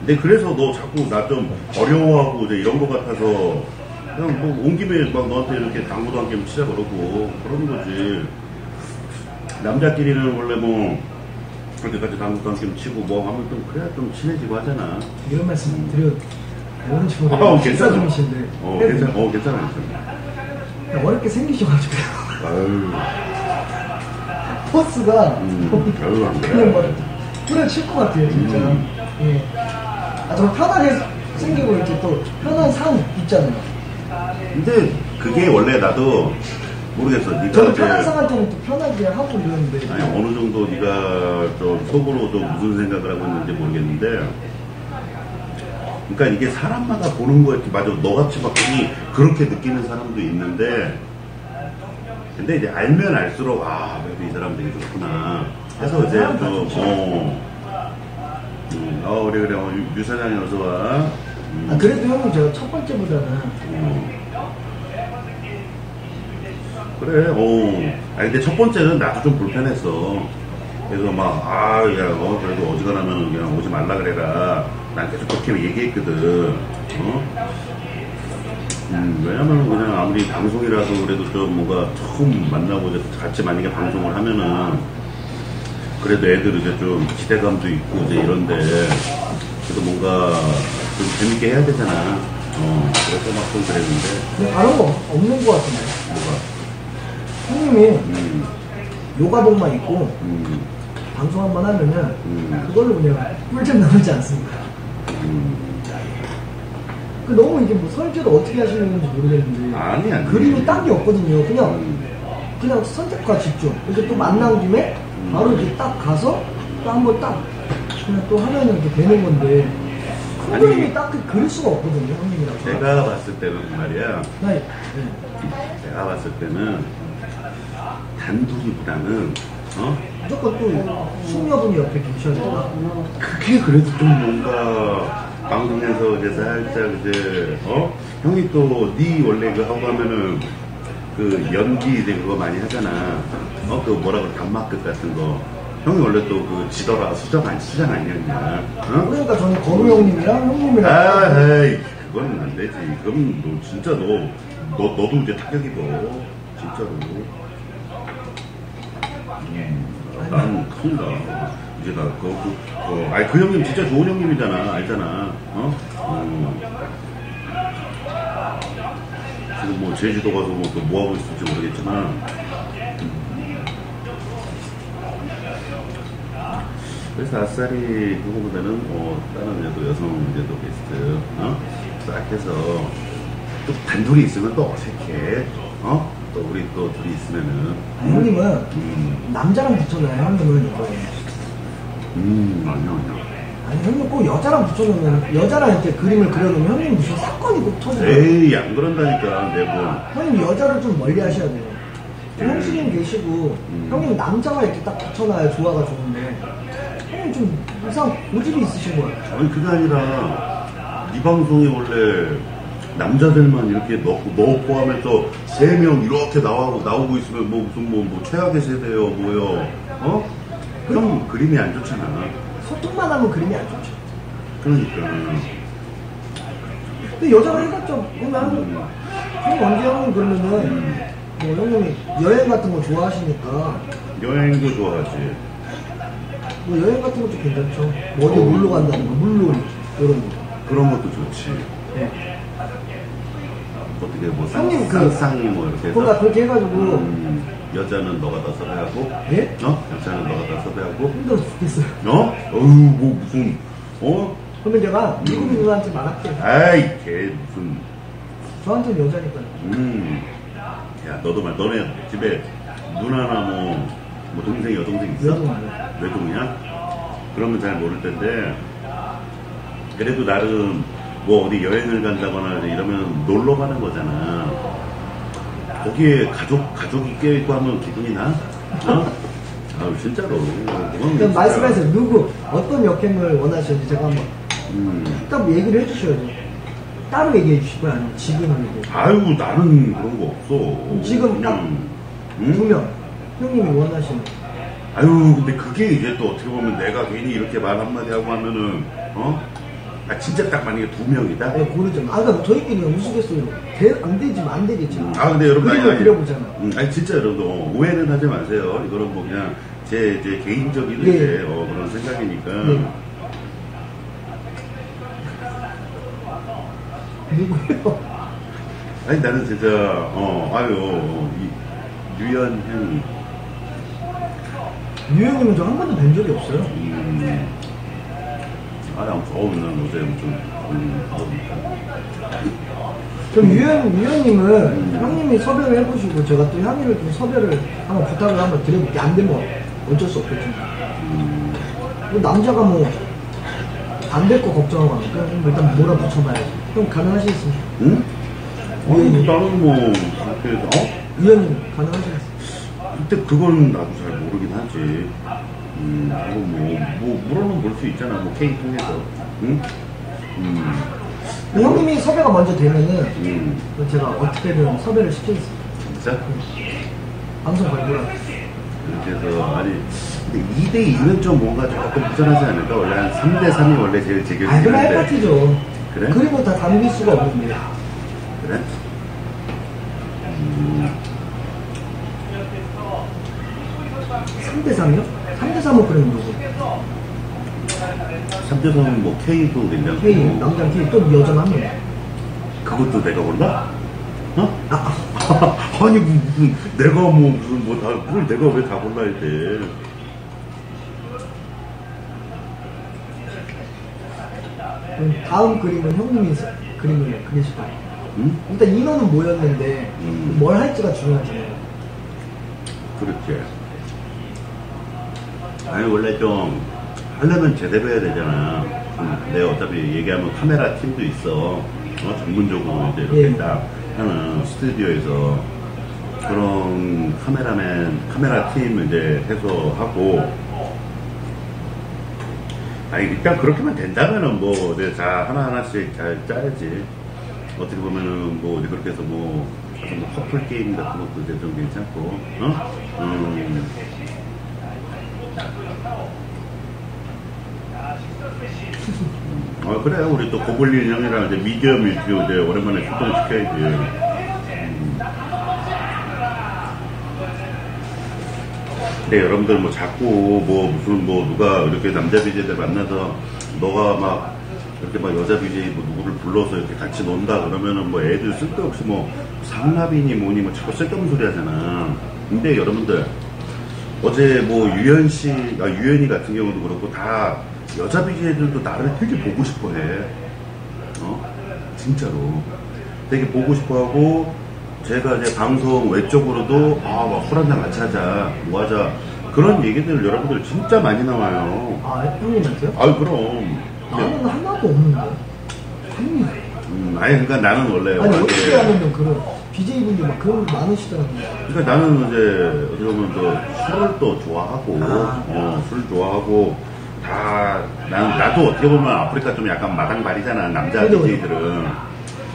근데 그래서 너 자꾸 나 좀 어려워하고 이제 이런 거 같아서 그냥 뭐 온 김에 막 너한테 이렇게 당구도 한 게임 치자 그러고 그러는 거지. 남자끼리는 원래 뭐 그렇게까지 당구도 한 게임 치고 뭐 하면 좀 그래야 좀 친해지고 하잖아. 이런 말씀 드려. 이런 식으로. 어, 괜찮아. 중이신데. 어, 괜찮아. 어, 괜찮아, 괜찮아. 어렵게 생기셔가지고. 아유, 포스가. 음, 아유, 안 그냥 뭐, 그래. 불을 칠것 같아요, 진짜. 음. 예. 아, 좀 편하게 생기고 이렇게 또 편한 상 있잖아요. 근데 그게 원래 나도 모르겠어. 네가 저는 편한 상한테는 또 편하게 하고 이러는데. 아니 어느 정도 네가 좀 속으로 좀 무슨 생각을 하고 있는지 모르겠는데 그러니까 이게 사람마다 보는 거에 맞아 너같이 막 괜히 그렇게 느끼는 사람도 있는데 근데 이제 알면 알수록 아 그래도 이 사람 되게 좋구나 해서 이제 좀 어, 음, 어 그래 그래 어, 유, 유 사장이 어서 와 음, 아, 그래도 형님 제가 첫 번째보다는 어. 그래, 어. 아니, 근데 첫 번째는 나도 좀 불편했어. 그래서 막, 아, 야, 어, 그래도 어지간하면 그냥 오지 말라 그래라. 난 계속 그렇게 얘기했거든. 어? 음, 왜냐면 그냥 아무리 방송이라도 그래도 좀 뭔가 처음 만나고 이제 같이 만약에 방송을 하면은 그래도 애들 이제 좀 기대감도 있고 이제 이런데 그래도 뭔가 좀 재밌게 해야 되잖아. 어, 그래서 막 좀 그랬는데, 근데 다른 거 없는 것 같은데. 뭐가. 형님이 음, 요가복만 입고 음, 방송 한 번 하면은 음. 그걸로 그냥 꿀잼 나오지 않습니까? 음. 그 너무 이게 뭐 설계를 어떻게 하시는 건지 모르겠는데 아니, 아니. 그림이 딴게 없거든요. 그냥 음. 그냥 선택과 집중. 그래서 또 만난 김에 바로 이렇게 딱 가서 또 한번 딱 그냥 또 하면은 이렇게 되는 건데 큰 아니. 그림이 딱히 그릴 수가 없거든요, 형님이랑. 내가 봤을 때는 말이야. 나, 네. 내가 봤을 때는 단둘이보다는 어 무조건 또 숙녀분이 옆에 계셔야 된다. 그게 그래도 좀 뭔가 방송에서 이제 살짝 이제 어 형이 또 네 원래 그 하고 하면은 그 연기 이제 그거 많이 하잖아. 어 그 뭐라 그래 단막극 같은 거. 형이 원래 또 그 지더라 수정 아니 수정 아니었냐? 어? 그러니까 저는 건우 형님이랑 형님이랑 아, 에이, 그건 안 되지. 그럼 너 진짜 너, 너 너도 이제 타격이고 진짜로. 음, 난 큰다. 나 그, 그, 어, 아니 그 형님 진짜 좋은 형님이잖아, 알잖아. 어? 어. 지금 뭐 제주도 가서 뭐또 뭐 하고 있을지 모르겠지만. 그래서 아싸리 그거보다는 어, 다른 또 여성 또 게스트 어? 싹 해서 또 단둘이 있으면 또 어색해 어? 또 우리 또 둘이 있으면은 형님은 음, 남자랑 붙여놔요, 형님은 이거에. 음 아니야 아니야 아니, 형님 꼭 여자랑 붙여놓으면, 여자랑 이렇게 그림을 그려놓으면 형님 무슨 사건이 꼭 터져요. 에이 안 그런다니까 내분 형님 여자를 좀 멀리 하셔야 돼요. 음. 형수님 계시고, 음. 형님 남자가 이렇게 딱 붙여놔야 조화가 좋은데, 형님 좀 이상 고집이 있으신 거예요. 아니 그게 아니라 이 방송이 원래 남자들만 이렇게 넣, 넣 포함해서 세 명 이렇게 나오고 나오고 있으면 뭐 무슨 뭐, 뭐 최악의 세대요 뭐요 어? 그럼 그림이 안 좋잖아 소통만 하면 그림이 안 좋죠. 그러니까 근데 여자가 해봤죠. 그러면, 음, 형님 언제 형님 그러면은, 뭐 형님이 여행 같은 거 좋아하시니까, 여행도 좋아하지 뭐 여행 같은 것도 괜찮죠. 뭐 어디 어. 놀러 간다는 거, 물놀이, 이런 거. 그런 것도 좋지 네. 어떻게 뭐 형님 그- 쌍쌍이 뭐 이렇게 해서 그러니까 그렇게 해가지고, 음, 여자는 너가 다 섭외하고 예? 어? 여자는 너가 다 섭외하고 힘들어 죽겠어요. 어? 어우 뭐 무슨 어? 그러면 제가 미국 누나한테 말할게요. 아이 걔 무슨 저한테는 여자니까요. 음. 야, 너도 말, 너네 집에 누나나 뭐, 뭐 동생, 여동생 있어? 외동 아니야. 외동이야? 그러면 잘 모를 텐데, 그래도 나름 뭐 어디 여행을 간다거나 이러면 놀러 가는 거잖아. 거기에 가족, 가족이 껴있고 하면 기분이 나? 어? 아 진짜로. 그럼 진짜. 말씀하세요. 누구, 어떤 역행을 원하시는지 제가 한번 음. 딱 얘기를 해주셔야죠. 따로 얘기해 주실 거야? 아니면 지금 얘기해 아유, 나는 그런 거 없어. 지금 딱 응? 두 명. 형님이 원하시는. 아유 근데 그게 이제 또 어떻게 보면 내가 괜히 이렇게 말 한마디 하고 하면은 어? 아 진짜 딱 만약에 두 명이다? 네, 고르죠. 아, 그러니까 저희끼리 우스갯소리로. 돼, 안 되지만 안 되겠지만. 아 근데 여러분 그림을 아니, 아니, 그려보잖아. 음, 아니 진짜 여러분 어, 오해는 하지 마세요 이거는 뭐 그냥 제, 제 개인적인 예. 이제 어, 그런 생각이니까 예. 누구요? 아니 나는 진짜 어 아유 이, 유연 형이 유형님은 저 한 번도 뵌 적이 없어요. 음, 아니 아무튼 어우 난 요새 좀 음, 더우니까. 그럼 유형, 유형님은 음. 형님이 섭외를 해보시고 제가 또 향이를 좀 섭외를 한번 부탁을 한번 드려볼게요. 안 되면 어쩔 수 없겠죠. 음, 뭐 남자가 뭐, 안 될 거 걱정하고 하니까 일단 몰아붙여봐야지. 형 가능하시겠습니까? 응? 아니 나는 뭐 그렇게 어? 유형님 가능하시겠습니까? 근데 그건 나도 잘 모르긴 하지. 음, 그거 뭐, 뭐, 물어는 볼 수 있잖아. 뭐, K 통해서. 응? 음, 형님이 섭외가 먼저 되면은 음, 제가 어떻게든 섭외를 시키겠습니다. 진짜? 방송. 이렇게 해서, 아니, 근데 2대2는 좀 뭔가 조금 부전하지 않을까? 원래 한 3대3이 원래 제일 아, 제격이긴 그럼 할 한데. 파티죠. 그래? 그리고 다 담길 수가 없는데. 그래? 음, 3대3이요? 3대3은 그러면 누구? 3대 3은 뭐, K도 괜찮고. K, 남자 K, 또 여자는 한 명. 그것도 내가 골라? 어? 아, 아니 무슨 내가 뭐 무슨 뭐다 그걸 내가 왜 다 골라야 돼? 다음 그림은 형님이 서- 그림을 그리실 거예요. 응? 일단 인원은 모였는데 음. 뭘 할지가 중요하잖아요. 그렇지. 아니 원래 좀 하려면 제대로 해야 되잖아. 음, 내가 어차피 얘기하면 카메라 팀도 있어. 어, 전문적으로 이제 이렇게 예. 딱 하는 스튜디오에서 그런 카메라맨 카메라 팀 이제 해서 하고. 아니 일단 그렇게만 된다면은 뭐 내가 자 하나 하나씩 잘 짜야지. 어떻게 보면은 뭐 어디 그렇게 해서 뭐, 뭐 커플 게임 같은 것도 이제 좀 괜찮고, 어? 음. 어 그래 우리 또 고블린 형이랑 이제 미디어 뮤지오 이제 오랜만에 출동시켜야지. 음. 근데 여러분들 뭐 자꾸 뭐 무슨 뭐 누가 이렇게 남자 BJ들 만나서 너가 막 이렇게 막 여자 BJ 뭐 누구를 불러서 이렇게 같이 논다 그러면은 뭐 애들 쓸데없이 뭐 상납이니 뭐니 뭐 자꾸 쓸데없는 소리 하잖아. 근데 여러분들 어제 뭐 유현 씨, 아, 유현이 같은 경우도 그렇고 다 여자 BJ들도 나를 되게 보고 싶어 해. 어? 진짜로. 되게 보고 싶어 하고, 제가 이제 방송 외적으로도, 아, 막술 한잔 같이 하자, 뭐 하자. 그런 얘기들 여러분들 진짜 많이 나와요. 아, 형님한테요? 아유, 그럼. 나는 하나도 없는데. 형님. 음, 아니, 그러니까 나는 원래. 아니, 어떻게 하면 그런, BJ분들 막 그런 게 많으시더라고요. 그러니까 나는 이제 어떻게 보면 또 술을 또 좋아하고 아. 어, 술 좋아하고 다 난, 나도 어떻게 보면 아프리카 좀 약간 마당발이잖아 남자. DJ들은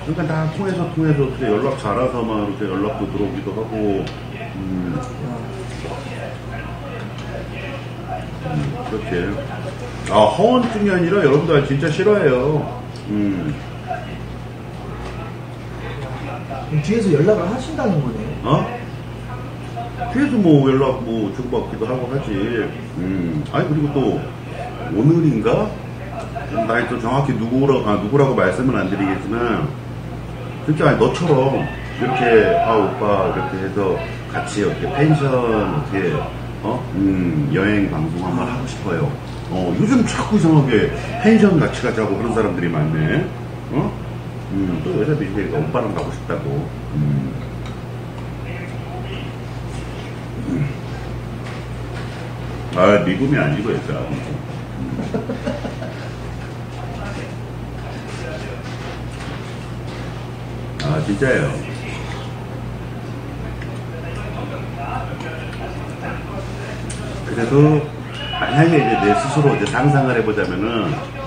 그러니까 다 통해서 통해서 어떻게 연락 잘해서 막 이렇게 연락도 들어오기도 하고 음, 음, 그렇게 아 허언증이 아니라 여러분들 진짜 싫어해요 음, 그럼 뒤에서 연락을 하신다는 거네요. 어? 뒤에서 뭐 연락 뭐 주고받기도 하고 하지. 음. 아니 그리고 또 오늘인가? 나이 또 정확히 누구라고 아, 누구라고 말씀은 안 드리겠지만 진짜 아니 너처럼 이렇게 아 오빠 이렇게 해서 같이 이렇게 펜션 이렇게 어? 음, 여행 방송 한번 하고 싶어요. 어, 요즘 자꾸 이상하게 펜션 같이 가자고 그런 사람들이 많네. 어? 음, 또 여자 비즈니스가 오빠랑 가고 싶다고. 음. 아, 미국이 아니고 했어. 아, 진짜예요. 그래도 만약에 이제 내 스스로 이제 상상을 해보자면은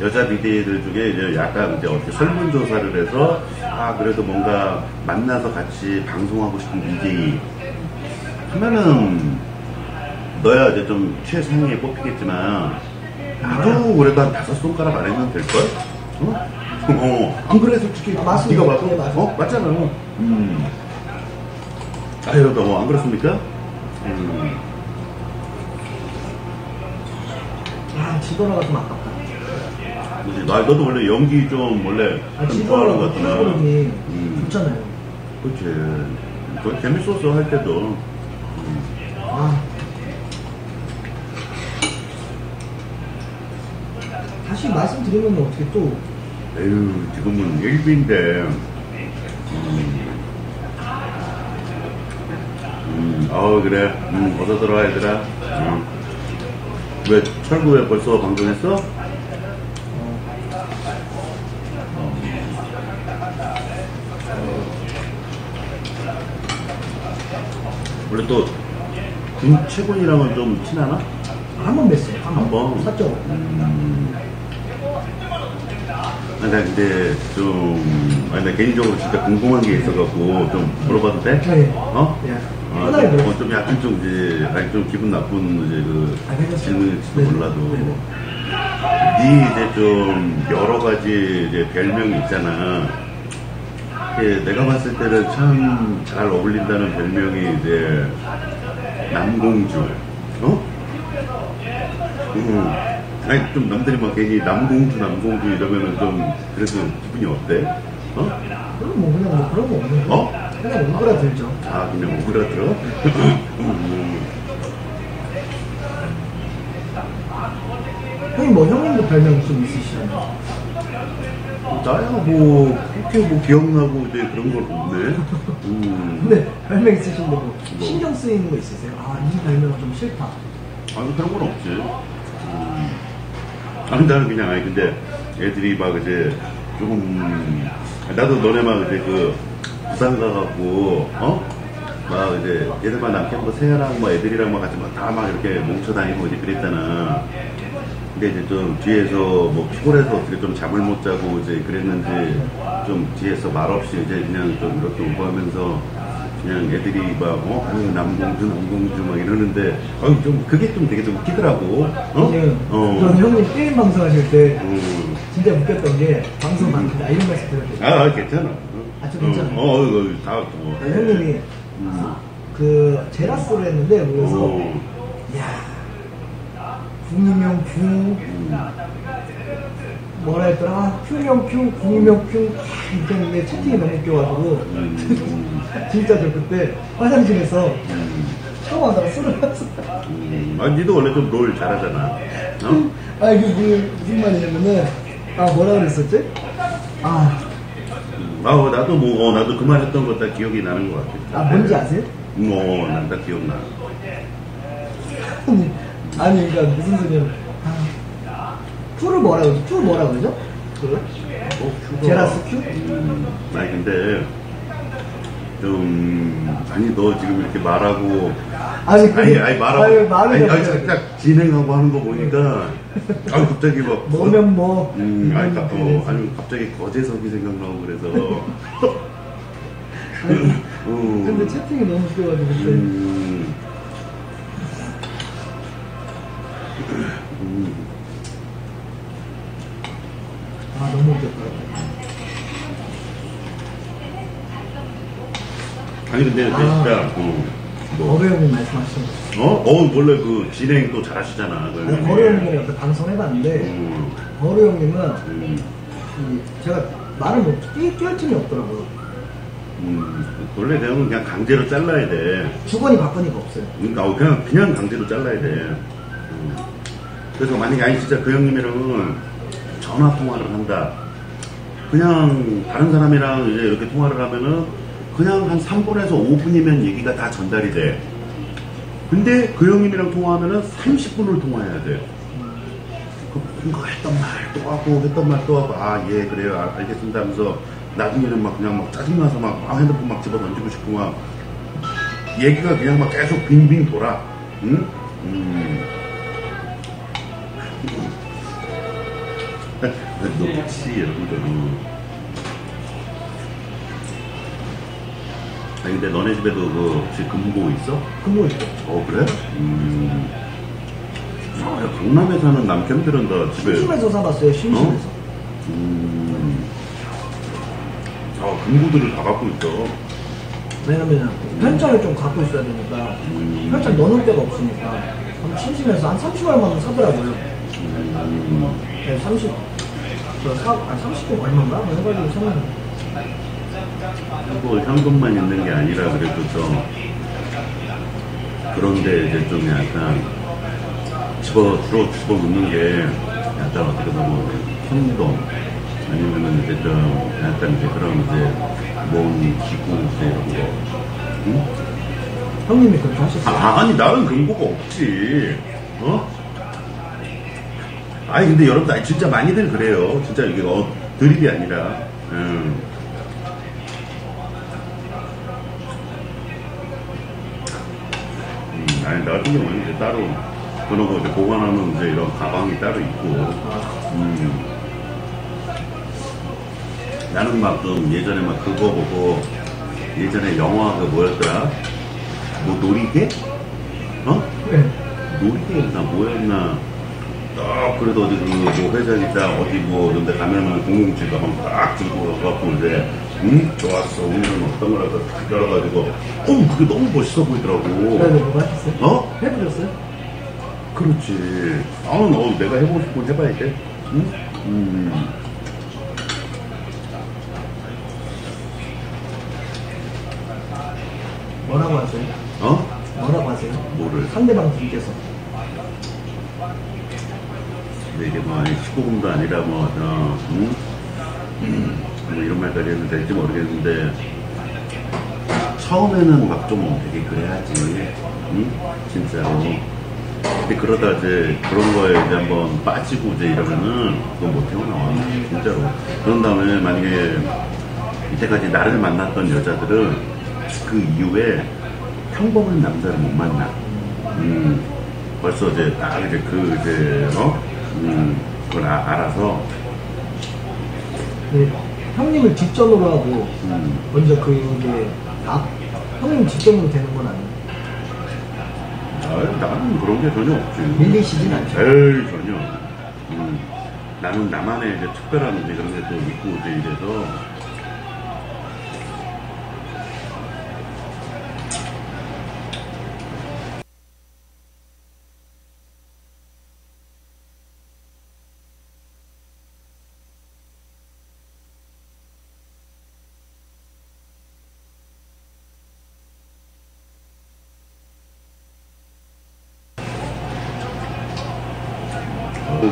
여자 BD들 중에 이제 약간 이제 어떻게 설문조사를 해서 아 그래도 뭔가 만나서 같이 방송하고 싶은 BJ 하면은 너야 이제 좀 최상위에 뽑히겠지만 나도 그래도 한 다섯 손가락 안에는 될걸? 어? 어, 안 그래 솔직히 아, 맞습니다. 네가 봐도 네. 어 맞잖아. 음. 아유 너안 그렇습니까? 음. 아, 지도라가 좀 아깝다. 그치. 나 너도 원래 연기 좀 원래 아, 좀 좋아하는 것 같구나. 프로그램이 음. 좋잖아요. 그치. 그 재밌었어 할 때도. 아. 다시 말씀드리면 어떻게 또 에휴 지금은 일비인데. 음. 음, 어 그래. 음, 어서 들어와 얘들아. 음. 왜 철구에 벌써 방송했어? 원래 또 김채곤이랑은 좀 친하나? 한 번 뵀어요. 한 번. 한 번? 사적으로. 아니, 나 근데 좀, 아니, 나 개인적으로 진짜 궁금한 게 있어갖고 좀 물어봐도 돼? 네. 어? 예. 아, 편하게 좀, 물어보세요. 어, 좀 약간 좀 이제, 아니, 좀 기분 나쁜 이제 그 아, 괜찮습니다. 질문일지도 네. 몰라도. 네, 네 이제 좀 여러 가지 이제 별명이 있잖아. 이게 내가 봤을 때는 참 잘 어울린다는 별명이 이제 남공주. 어? 음. 아니 좀 남들이 막 괜히 남공주 남공주 이러면은 좀 그래도 기분이 어때? 어? 그럼 뭐 그냥 뭐 그런 거 없는 거. 어? 그냥 오그라들죠. 아 그냥 오그라들어? 음. 형님 뭐 형님도 별명 좀 있으시잖아요. 나야 뭐 그렇게 뭐 기억나고 이제 그런 건 없네. 음. 근데 별명 있으신 거뭐 뭐? 신경 쓰이는 거 있으세요? 아, 이 별명은 좀 싫다. 아니 그런 건 없지. 음. 아니 나는 그냥 아니 근데 애들이 막 이제 조금 나도 너네 막 이제 그 부산 가갖고 어? 막 이제 얘들만 남캠프 뭐 세아랑 막 애들이랑 막 같이 막 다 막 이렇게 뭉쳐 다니고 이제 그랬잖아. 근데 이제 좀 뒤에서 뭐 피곤해서 어떻게 좀 잠을 못 자고 이제 그랬는지 좀 뒤에서 말없이 이제 그냥 좀 이렇게 오고 하면서 그냥 애들이 막, 어, 아유, 남공주, 남공주 막 이러는데, 어, 좀, 그게 좀 되게 좀 웃기더라고. 어? 네. 어. 저는 형님 게임 방송하실 때 음. 진짜 웃겼던 게 방송 많다 이런 말씀 드렸거든요. 아, 아, 괜찮아. 아, 좀 괜찮아요? 어, 어, 어, 다, 어. 네, 형님이 음. 그 제라스를 했는데 그래서 어. 야 궁이명 큐 뭐라 했더라 큐명 큐 궁이명 큐 했는데 채팅이 너무 웃겨가지고 음. 진짜 저 그때 화장실에서 음. 처음 하다가 술을 했어 음, 아, 니도 원래 좀 롤 잘하잖아. 어? 아 이게 그 무슨 말이냐면은 아 뭐라 그랬었지? 아, 아, 나도 뭐, 어, 나도 그 말 했던 거 다 기억이 나는 것 같아. 아 뭔지 아세요? 음, 어, 난다 기억나. 아니, 그러니까 무슨 소리냐면 아, 큐를 뭐라 그러지? 큐 뭐라 그러죠? 그 어, 제라스 큐? 음, 아니, 근데, 좀, 아니, 너 지금 이렇게 말하고, 아니 그 아니, 아니, 말하고, 아니, 말을 아니, 아니. 살짝 진행하고 하는 거 보니까, 아 갑자기 막, 뭐면 뭐 음, 아니, 가, 어, 그래서. 아니, 갑자기 거제석이 생각나고 그래서. 아니, 어, 근데 채팅이 너무 웃겨가지고 음, 아 너무 웃겼다 아니, 근데, 아. 진짜, 어, 뭐, 거배 형님 말씀하신 거 어? 어, 원래 그 진행 또 잘하시잖아. 그 아니, 거배 형님 옆에 방송해봤는데 음, 거배 형님은 음, 이, 제가 말을 못 뛰, 뛰을 틈이 없더라고요 음, 원래 대형은 그냥 강제로 잘라야 돼. 주거니 받거니가 없어요 그러니까 어, 그냥 그냥 강제로 잘라야 돼. 음. 그래서 만약에 아니 진짜 그 형님이랑은 전화 통화를 한다. 그냥 다른 사람이랑 이제 이렇게 통화를 하면은 그냥 한 3분에서 5분이면 얘기가 다 전달이 돼. 근데 그 형님이랑 통화하면은 30분을 통화해야 돼. 그 뭔가 했던 말 또 하고 했던 말 또 하고 아 예 그래요 아, 알겠습니다 하면서 나중에는 막 그냥 막 짜증나서 막 아, 핸드폰 막 집어 던지고 싶고 막 얘기가 그냥 막 계속 빙빙 돌아. 응? 음. 너 혹시 여러분들 음. 아니 근데 너네 집에도 그 혹시 금고 있어? 근무 있고 어 그래? 음. 아, 야, 강남에 사는 남편들은 다 집에 심심해서 사봤어요 심심해서 음. 아 금고들을 다 갖고 있어. 왜냐면 편차를 좀 갖고 있어야 되니까 음. 편차 넣는 데가 없으니까 한 심심해서 한 30얼마면 사더라고요 음. 네, 30, 저 사, 아, 30개 얼마인가? 뭐 해가지고 샀는데. 뭐 현금만 있는 게 아니라 그래도 좀 그런데 이제 좀 약간 집어 주로 집어 넣는 게 약간 어떻게 보면 혼동 아니면은 이제 좀 약간 이제 그런 이제 뭔 기구 이제 이런 거 응? 형님이 그렇게 하셨어요. 아, 아니 나는 금고가 없지 어? 아니 근데 여러분들 아니, 진짜 많이들 그래요 진짜 이게 어, 드립이 아니라 음. 음, 아니 나 같은 경우는 이제 따로 그런 거 이제 보관하는 이제 이런 가방이 따로 있고 음. 나는 막 좀 예전에 막 그거 보고 예전에 영화 그 뭐였더라 뭐 놀이개? 어? 네. 놀이개였나 뭐였나 딱 그래도 어디 그뭐 회장이다 어디 뭐 이런 데 가면은 007 가방 딱 들고 가갖고 이제 응? 좋았어 오늘은 어떤 거라도 딱 열어가지고 어 그게 너무 멋있어 보이더라고 그래도 뭐가 하셨어요? 어? 해보셨어요? 그렇지 아, 너 내가 해보고 싶으면 해봐야 돼 응? 음. 뭐라고 하세요? 어? 뭐라고 하세요? 뭐를 상대방 분께서. 근데 이게 뭐 아니 19금도 아니라 뭐 어, 응? 음, 뭐 이런 말까지 해도 될지 모르겠는데 처음에는 막 좀 되게 그래야지 응? 진짜로 근데 그러다 이제 그런 거에 이제 한번 빠지고 이제 이러면은 그건 못 태어나와 진짜로 그런 다음에 만약에 이때까지 나를 만났던 여자들은 그 이후에 평범한 남자를 못 만나 음, 벌써 이제 딱 이제 그 이제 어? 음, 그걸 아- 알아서 네. 형님을 뒷전으로 하고 음, 먼저 그게 앞 형님 뒷전으로 되는 건 아니에요. 아, 나는 그런 게 전혀 없지. 밀리시진 않죠. 에이 전혀. 음, 나는 나만의 이제 특별한 이제 그런 게 또 있고 이제 이래서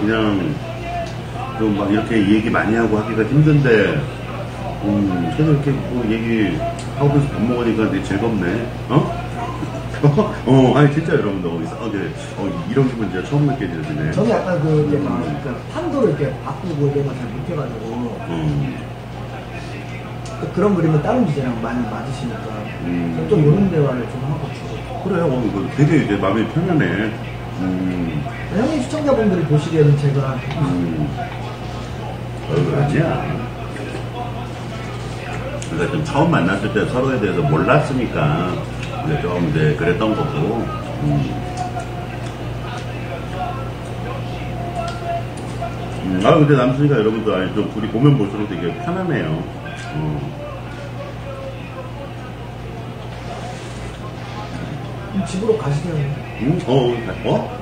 그냥 좀 막 이렇게 얘기 많이 하고 하기가 힘든데 음 그래도 이렇게 뭐 얘기 하고서 밥 먹으니까 되게 즐겁네. 어? 어 아니 진짜 여러분들 어, 이상하게 어, 이런 기분 진짜 처음 느껴지네. 저는 약간 그 이제 막 그러니까 판도를 이렇게 바꾸고 이런 걸잘 못해가지고. 음, 또 그런 그림은 다른 주제랑 많이 맞으시니까. 음. 좀 이런 대화를 좀 하고 주고 그래 어, 이거 되게 이제 마음이 편하네 음, 형님 시청자분들이 보시기에는 제가 음. 어, 아니야 그러니까 좀 처음 만났을 때 서로에 대해서 몰랐으니까 이제 좀 이제 그랬던 거고. 음. 음, 아 근데 남순이가 여러분들 아니 좀 둘이 보면 볼수록 되게 편하네요. 어. 그럼 집으로 가시면 음? 어? 어?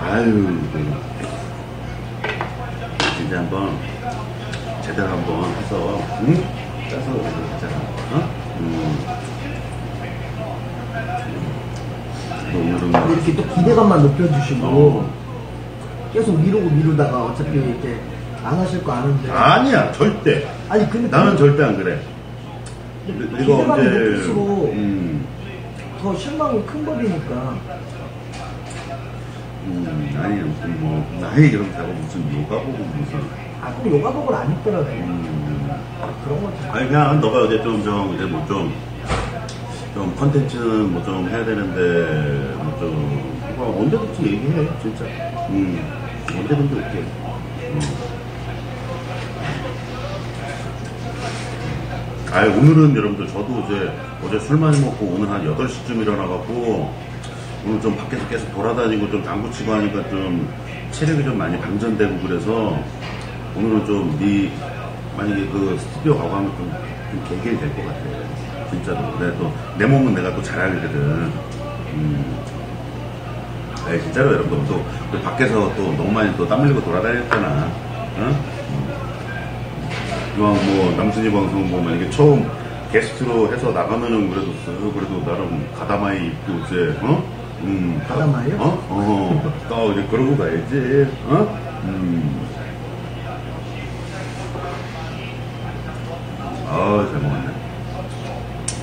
아유, 그, 진짜 한번 제대로 한번 해서, 응? 짜서 하자. 어? 음. 또 오늘은 이렇게 또 기대감만 높여주시고 어. 계속 미루고 미루다가 어차피 이렇게 안 하실 거 아는데 아니야, 절대. 아니 근데 나는 그- 절대 안 그래. 근데 이거 기대감이 이제, 높을수록 음, 더 실망이 큰 거리니까. 음, 아니, 무슨 뭐, 나이 이런 자고 무슨 요가 보고 무슨, 아꼭 요가복을 안 입더라도. 음, 그런 거 좀- 아니 그냥 너가 어제 좀, 좀 이제 뭐 좀 좀 컨텐츠는 뭐 좀 해야 되는데 뭐 좀 뭐 언제든지 얘기해 진짜. 음 언제든지 올게 음. 아이 오늘은 여러분들 저도 이제 어제 술 많이 먹고 오늘 한 8시쯤 일어나갖고 오늘 좀 밖에서 계속 돌아다니고 좀 당구 치고 하니까 좀 체력이 좀 많이 방전되고 그래서 오늘은 좀네 만약에 그 스튜디오 가고 하면 좀, 좀 개개일 될것 같아 진짜로. 내가 또내 몸은 내가 또 잘 알거든. 음. 네, 진짜로 여러분들. 또, 또 밖에서 또 너무 많이 또 땀 흘리고 돌아다녔잖아. 응? 이왕 뭐 남순이 방송 뭐 만약에 처음 게스트로 해서 나가면은 그래도 쓱 그래도 나름 가다마이 입고 이제 어? 음 가다마이요? 어? 어. 또 이제 그러고 가야지 어? 음. 아, 잘 먹었네.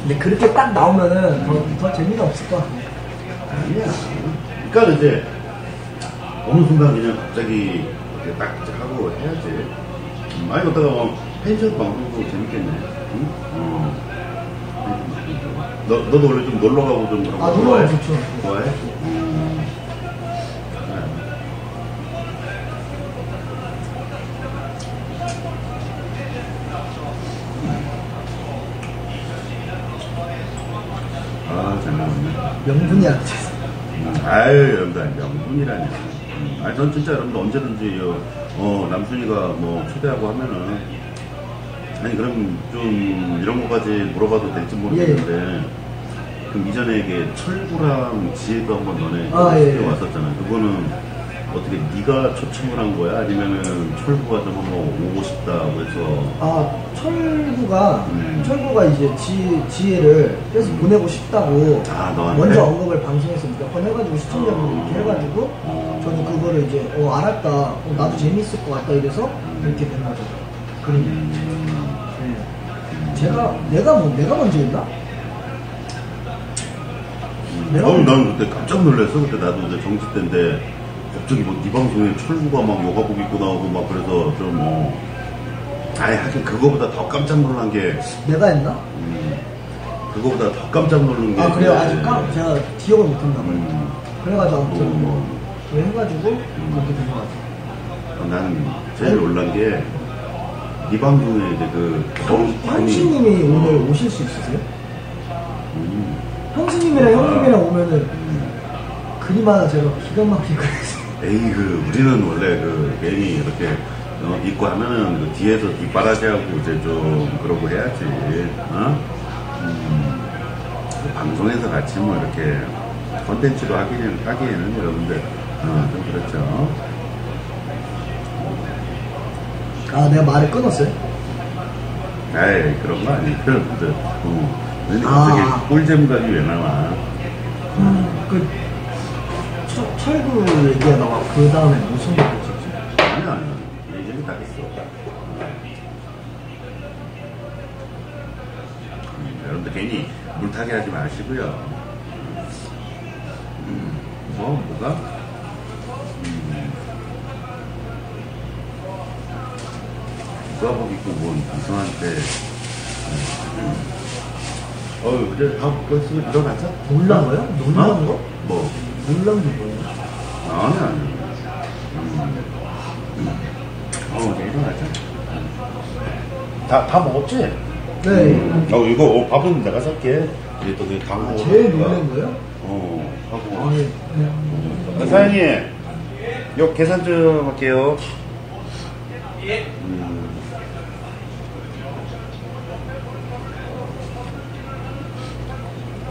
근데 그렇게 딱 나오면은 더, 더 재미가 없을 것 같아요 아니야. 그러니까 이제 어느 순간 그냥 갑자기 이렇게 딱 하고 해야지. 음, 아니 그러다가 뭐 펜션 방송도 재밌겠네. 응? 어. 너 너도 원래 좀 놀러 가고 좀 그런 거 아, 놀러? 가고 좋죠. 좋아해? 음. 아, 잘 먹었네. 명분이 안 돼서 음, 아유, 여러분들, 명분이라니. 음, 아니, 전 진짜 여러분들 언제든지, 어, 어, 남순이가 뭐 초대하고 하면은, 아니, 그럼 좀 이런 거까지 물어봐도 될지 모르겠는데, 그럼 이전에 이게 철구랑 지혜도 한번 너네 아, 예, 예. 왔었잖아. 그거는 어떻게 네가 초청을 한 거야? 아니면은 철구가 좀 한번 오고 싶다고 해서, 아 철구가 음. 철구가 이제 지, 지혜를 계속 보내고 싶다고 아? 먼저 언급을 방송에서 몇 번 해가지고 시청자분들 어. 이렇게 해가지고 저는 그거를 이제 어 알았다 어, 나도 재밌을 것 같다 이래서 이렇게 된 거죠 그림 음, 네. 제가 내가 뭐 내가 먼저 했나? 내가 어, 난 그때 깜짝 놀랐어. 그때 나도 이제 정치 때인데 갑자기 뭐 네 방송에 철구가 막 요가복 입고 나오고 막 그래서 좀 뭐. 아니 하긴 그거보다 더 깜짝 놀란 게 내가 했나? 음, 그거보다 더 깜짝 놀란 게 아 그래요 이제, 아직 깜 제가 기억을 못했나 봐요 음, 그래가지고 아무튼 뭐, 뭐 그래 해가지고 그렇게 된 것 같아요 난 제일 놀란 게 네 방송에 이제 그 정- 형수님이 어, 오늘 오실 수 있으세요? 음, 형수님이랑 아. 형님이랑 오면은 음. 그림 하나 제가 기가 막히게 그렸어요. 에이 그 우리는 원래 그 괜히 이렇게 어, 입고 하면은 그 뒤에서 뒷바라지하고 이제 좀 그러고 해야지 어? 음, 그 방송에서 같이 뭐 이렇게 컨텐츠로 하기에는, 하기에는 여러분들 어, 좀 그렇죠 아, 내가 말을 끊었어요? 에이 그런 거 아니 그런 그 어. 근데 아. 갑자기 꿀잼각이 왜 나와 음, 그, 초, 철구 얘기가 나와. 그 다음에 무슨 얘기 있었지? 아니 아니 얘기 다 했어. 음, 여러분들 괜히 물타기 하지 마시고요. 음, 뭐 뭐가? 음, 누가 뭔 이상한데. 음. 어휴 그래 다 묶었으면 일어나자. 놀란 거요? 놀란 어? 거? 뭐? 놀란 게 뭐예요? 아니 아니. 음. 음. 어 이제 일어나자. 다 다 먹었지? 네. 어 이거 어, 밥은 내가 살게. 이제 또그 광고. 제일 놀란 거예요? 어 하고. 아니, 네. 어, 사장님, 요 계산 좀 할게요. 음.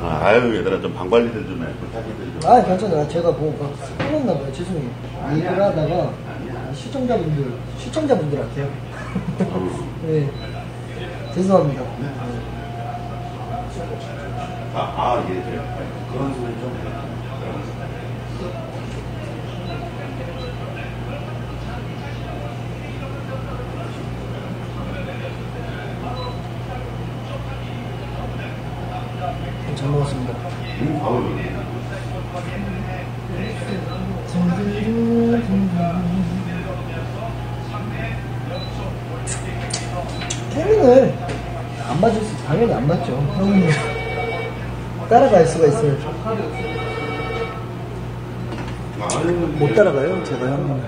아, 아유 얘들아 좀 방 관리들 좀 해. 부탁이들 좀. 아, 괜찮아요. 제가 뭐, 막, 끊었나 봐요. 죄송해요. 일을 하다가, 시청자분들, 시청자분들한테요. 네. 죄송합니다. 아, 아, 예, 예. 그런 소리 좀. 잘 아우. 케민을 안 맞을 수, 당연히 안 맞죠. 형님. 따라갈 수가 있어요. 아유, 못 따라가요, 제가 형님.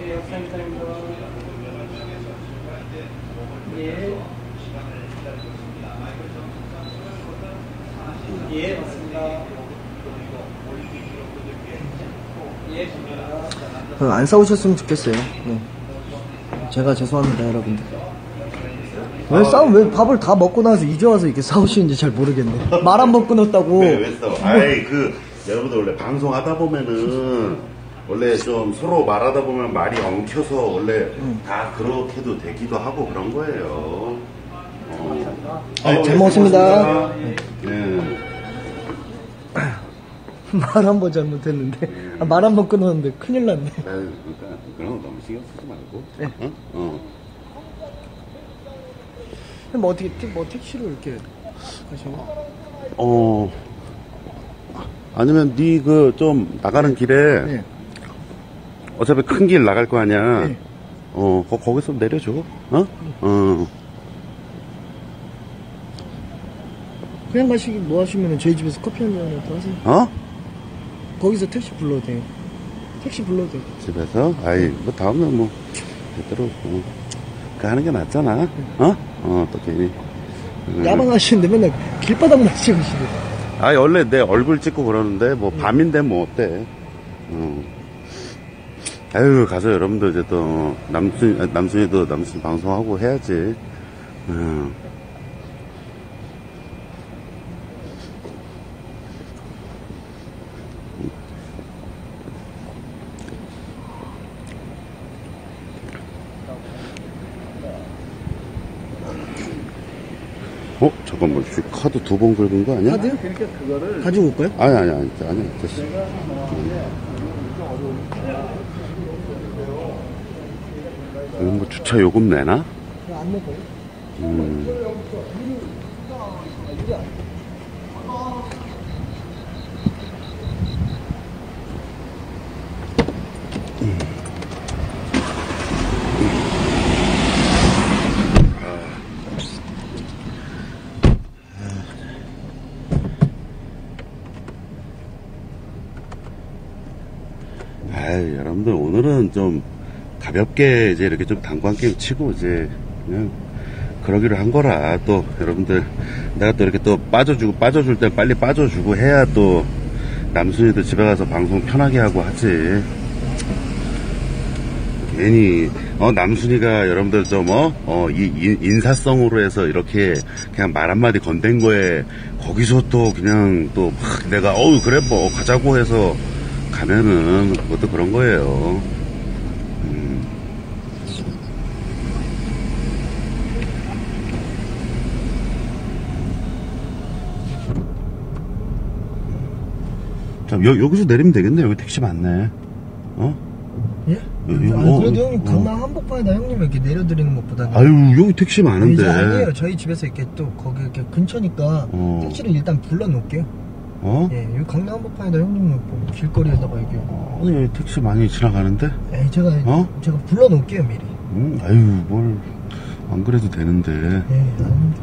예, 감사합니다. 예. 예, 맞습니다. 예, 감사합니다. 안 싸우셨으면 좋겠어요. 네. 제가 죄송합니다, 여러분들. 왜 싸움, 왜 밥을 다 먹고 나서 이제 와서 이렇게 싸우시는지 잘 모르겠네. 말 한 번 끊었다고. 왜, 왜 싸워? 아이, 그, 여러분들 원래 방송 하다 보면은, 원래 좀 서로 말하다 보면 말이 엉켜서 원래 다 그렇게도 되기도 하고 그런 거예요. 어. 아, 잘 네, 먹었습니다. 네. 말 한 번 잘못했는데. 아, 말한 번 끊었는데 큰일 났네. 아유, 그러니까 그런 거 너무 신경 쓰지 말고. 네. 어? 어. 뭐 어떻게, 택- 뭐 택시로 이렇게 가시나? 어. 아니면 네 그 좀 나가는 길에 네. 어차피 큰 길 나갈 거 아니야. 네. 어, 거, 거기서 내려줘. 어? 어. 그냥 가시기 뭐 하시면은 저희 집에서 커피 한 잔이라도 하세요. 어? 거기서 택시 불러도 돼요. 택시 불러도 돼요. 집에서? 아이, 뭐, 다음은 뭐, 제대로, 어, 그 하는 게 낫잖아. 어? 어, 또 괜히. 음. 야방 하시는데 맨날 길바닥만 찍으시네. 아이, 원래 내 얼굴 찍고 그러는데, 뭐, 밤인데 뭐, 어때. 어. 아유, 가서 여러분들 이제 또, 어, 남순, 아, 남순이도 남순 방송하고 해야지. 어. 어? 잠깐만, 씨, 카드 두 번 긁은 거 아니야? 카드요? 가지고 올까요? 아니, 아니, 아니, 아니, 됐어. 음, 뭐 주차 요금 내나? 안 먹어요. 음. 아유, 여러분들, 오늘은 좀 가볍게 이제 이렇게 좀 당구한 게임 치고 이제 그냥 그러기로 한 거라 또 여러분들 내가 또 이렇게 또 빠져주고 빠져줄 때 빨리 빠져주고 해야 또 남순이도 집에 가서 방송 편하게 하고 하지. 괜히 어 남순이가 여러분들 좀어 어, 인사성으로 해서 이렇게 그냥 말 한마디 건댄 거에 거기서 또 그냥 또 막 내가 어우 그래 뭐 가자고 해서 가면은 그것도 그런 거예요. 음. 여, 여기서 내리면 되겠네. 여기 택시 많네. 어? 예? 아니, 어, 그래도 형님 어. 강남 한복판에다 형님 이렇게 내려드리는 것보다는 아유, 여기 택시 많은데. 아니에요. 저희 집에서 이렇게 또 거기 이렇게 근처니까 어. 택시를 일단 불러놓을게요. 어? 예, 여기 강남 한복판에다 형님 뭐 길거리에다가 이게 아니, 여기 택시 많이 지나가는데? 에이, 제가 어? 제가 불러놓을게요 미리. 음, 아유, 뭘, 안 그래도 되는데. 예, 아닙니다.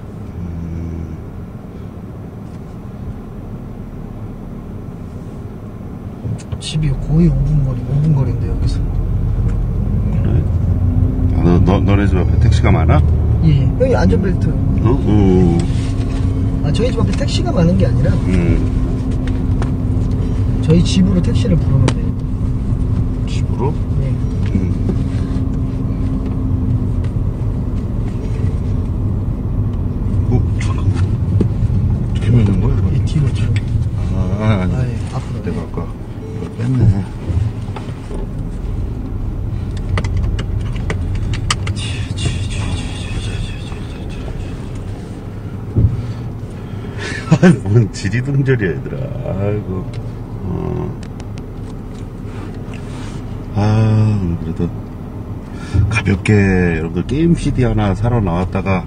집이 거의 5분 거리, 5분 거리인데 여기서. 그래. 아, 너, 너, 너네 집 앞에 택시가 많아? 예, 예. 형님 안전벨트. 어? 어. 아 저희 집 앞에 택시가 많은 게 아니라 음, 저희 집으로 택시를 부르면 돼요. 집으로? 예. 음. 어, 잠깐만. 어떻게 먹는 거야? 이 뒤로 뒤로. 아, 아니. 아, 예. 앞으로. 내가 아까 이걸 뺐네. 아이, 뭔 지리둥절이야, 얘들아. 아이고. 어. 아, 그래도 가볍게 여러분들 게임 CD 하나 사러 나왔다가,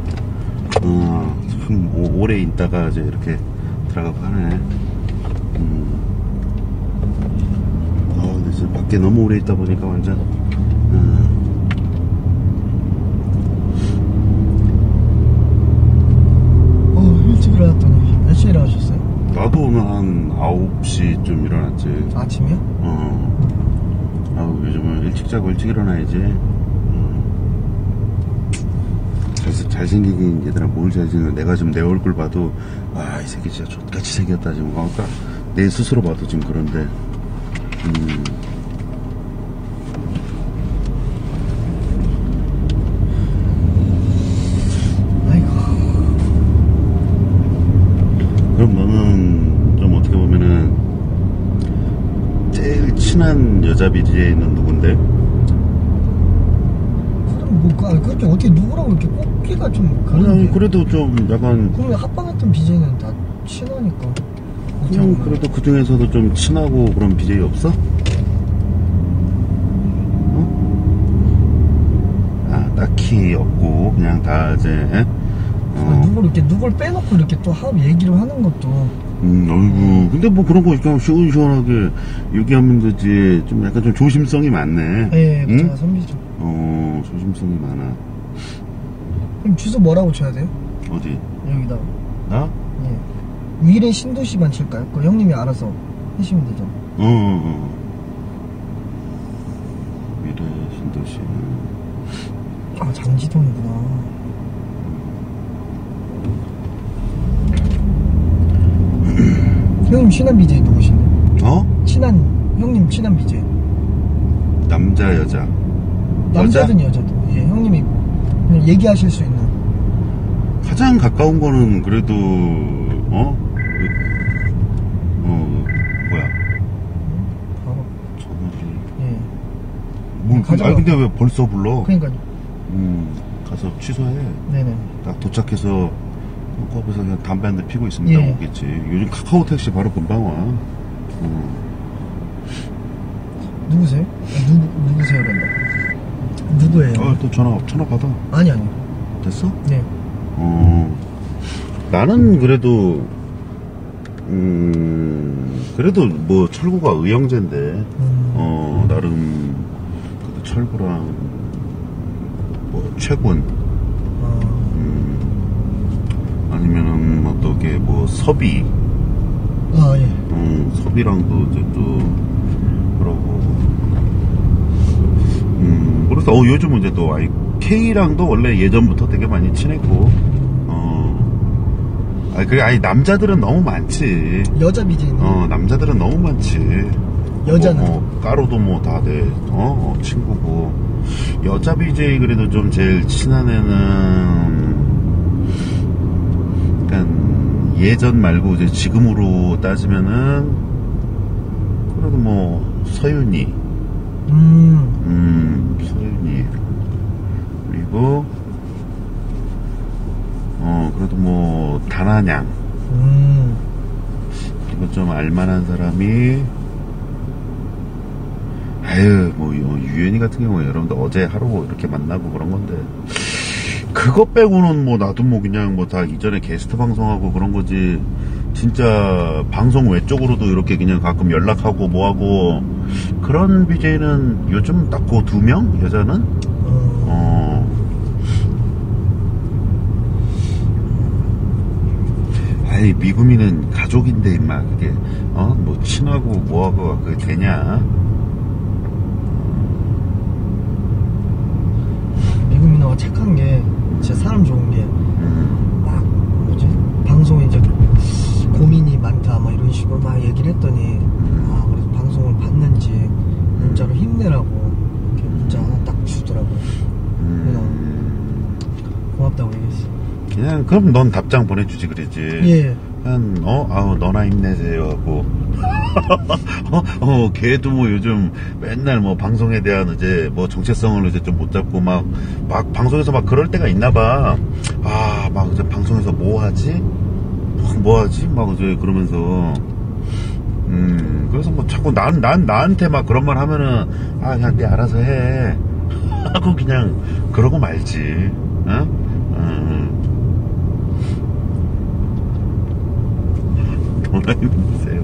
어, 참 오- 오래 있다가 이제 이렇게 들어가고 하네. 음. 아, 근데 밖에 너무 오래 있다 보니까 완전, 음. 어, 일찍 일어났더니 몇 시에 일어나셨어요? 나도 오늘 한 9시쯤 일어났지. 아침이요? 어. 아우, 요즘은 일찍 자고 일찍 일어나야지. 음. 잘, 잘생기긴 얘들아 뭘 잘생겨. 내가 지금 내 얼굴 봐도, 아, 이 새끼 진짜 족같이 생겼다 지금. 아까 내 스스로 봐도 지금 그런데. 음. 아이고. 그럼 너는 좀 어떻게 보면은 제일 친한 여자 BJ는 누군데? 그럼 뭐, 그- 그렇게 어떻게 누구라고 이렇게 꼽기가 좀 그냥 그런데. 그래도 좀 약간 그러면 합방했던 BJ는 다 친하니까. 그냥 그래도 그 중에서도 좀 친하고 그런 BJ 없어? 어? 아 딱히 없고 그냥 다 이제 에? 누굴 이렇게 누굴 빼놓고 이렇게 또 하, 얘기를 하는 것도 음, 어이구 근데 뭐 그런 거 그냥 시원시원하게 얘기하면 되지 좀 약간 좀 조심성이 많네 예, 응? 제가 선비죠. 어 조심성이 많아 그럼 주소 뭐라고 쳐야 돼요? 어디? 여기다가. 나? 예. 위례 신도시만 칠까요? 그 형님이 알아서 하시면 되죠. 어, 어, 어. 미래 신도시. 아, 장지동이구나. 형님 친한 BJ 누구신데? 어? 친한, 형님 친한 BJ. 남자, 여자. 남자든 여자든. 예, 형님이 그냥 얘기하실 수 있는. 가장 가까운 거는 그래도, 어? 그, 어, 뭐야. 바로. 전화기. 예. 뭐, 가져가. 아니, 근데 왜 벌써 불러? 그러니까, 음, 가서 취소해. 네네. 딱 도착해서, 그 앞에서 그냥 담배 한 대 피고 있으면 예. 딱 오겠지. 요즘 카카오 택시 바로 금방 와. 음. 누구세요? 아, 누구, 누구세요, 란다. 누구예요? 어, 또 전화, 전화 받아. 아니, 아니. 됐어? 네. 어, 나는 그래도, 음, 그래도 뭐 철구가 의형제인데, 음, 어, 나름, 그래도 철구랑, 뭐, 최군, 아니면은, 뭐, 또, 이게 뭐, 섭이, 아, 예. 음, 섭이랑도 이제 또, 그러고, 음, 그래서, 어, 요즘은 이제 또, 아이, K랑도 원래 예전부터 되게 많이 친했고, 어, 아니, 그래, 아니, 남자들은 너무 많지. 여자 BJ는? 어, 남자들은 너무 많지. 여자는? 뭐, 뭐, 까로도 뭐 다들, 어, 어, 친구고. 여자 BJ 그래도 좀 제일 친한 애는, 예전 말고 이제 지금으로 따지면은, 그래도 뭐, 서윤이, 음, 음, 서윤이. 그리고, 어, 그래도 뭐, 단한양. 음. 그리고 좀 알만한 사람이 아유, 뭐, 유- 유연이 같은 경우에 여러분들 어제 하루 이렇게 만나고 그런 건데. 그거 빼고는 뭐, 나도 뭐, 그냥 뭐, 다 이전에 게스트 방송하고 그런 거지. 진짜, 방송 외적으로도 이렇게 그냥 가끔 연락하고 뭐하고. 그런 BJ는 요즘 딱 그 두 명? 여자는? 어, 어. 아이, 미구미는 가족인데, 임마, 그게, 어? 뭐, 친하고 뭐하고, 그게 되냐? 미국 민호가 착한 게 진짜 사람 좋은 게 음, 막 뭐지 방송에 이제 고민이 많다 막 이런 식으로 막 얘기를 했더니 아 그래서 방송을 봤는지 문자로 힘내라고 이렇게 문자 하나 딱 주더라고 음. 고맙다고 얘기했어 그냥, 그럼 넌 답장 보내주지, 그러지. 예 그냥, 어, 아우, 너나 힘내세요, 하고. 어, 어, 걔도 뭐 요즘 맨날 뭐 방송에 대한 이제 뭐 정체성을 이제 좀 못 잡고 막, 막 방송에서 막 그럴 때가 있나 봐. 아, 막 이제 방송에서 뭐 하지? 막뭐 하지? 막 이제 그러면서. 음, 그래서 뭐 자꾸 난, 난, 나한테 막 그런 말 하면은, 아, 그냥 내 알아서 해. 하고 그냥 그러고 말지. 어? 음. 전화 힘드세요.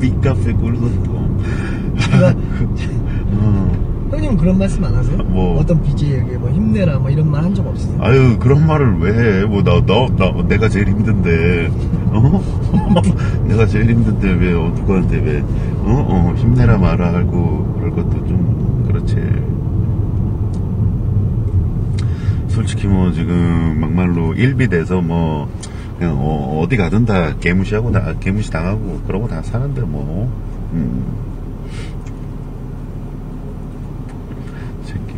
니카페 꿀소통. 제가 어. 형님 그런 말씀 안 하세요? 뭐? 어떤 BJ에게 뭐 힘내라 뭐 이런 말 한 적 없으세요? 아유 그런 말을 왜 해? 뭐나나나 내가 제일 힘든데 어? 내가 제일 힘든데 왜 어, 누구한테 왜 어? 어 힘내라 마라 하고 그럴 것도 좀 그렇지. 솔직히 뭐 지금 막말로 일비돼서 뭐 그냥 어, 디 가든 다 개무시하고 다 개무시 당하고 그러고 다 사는데 뭐. 음. 새끼.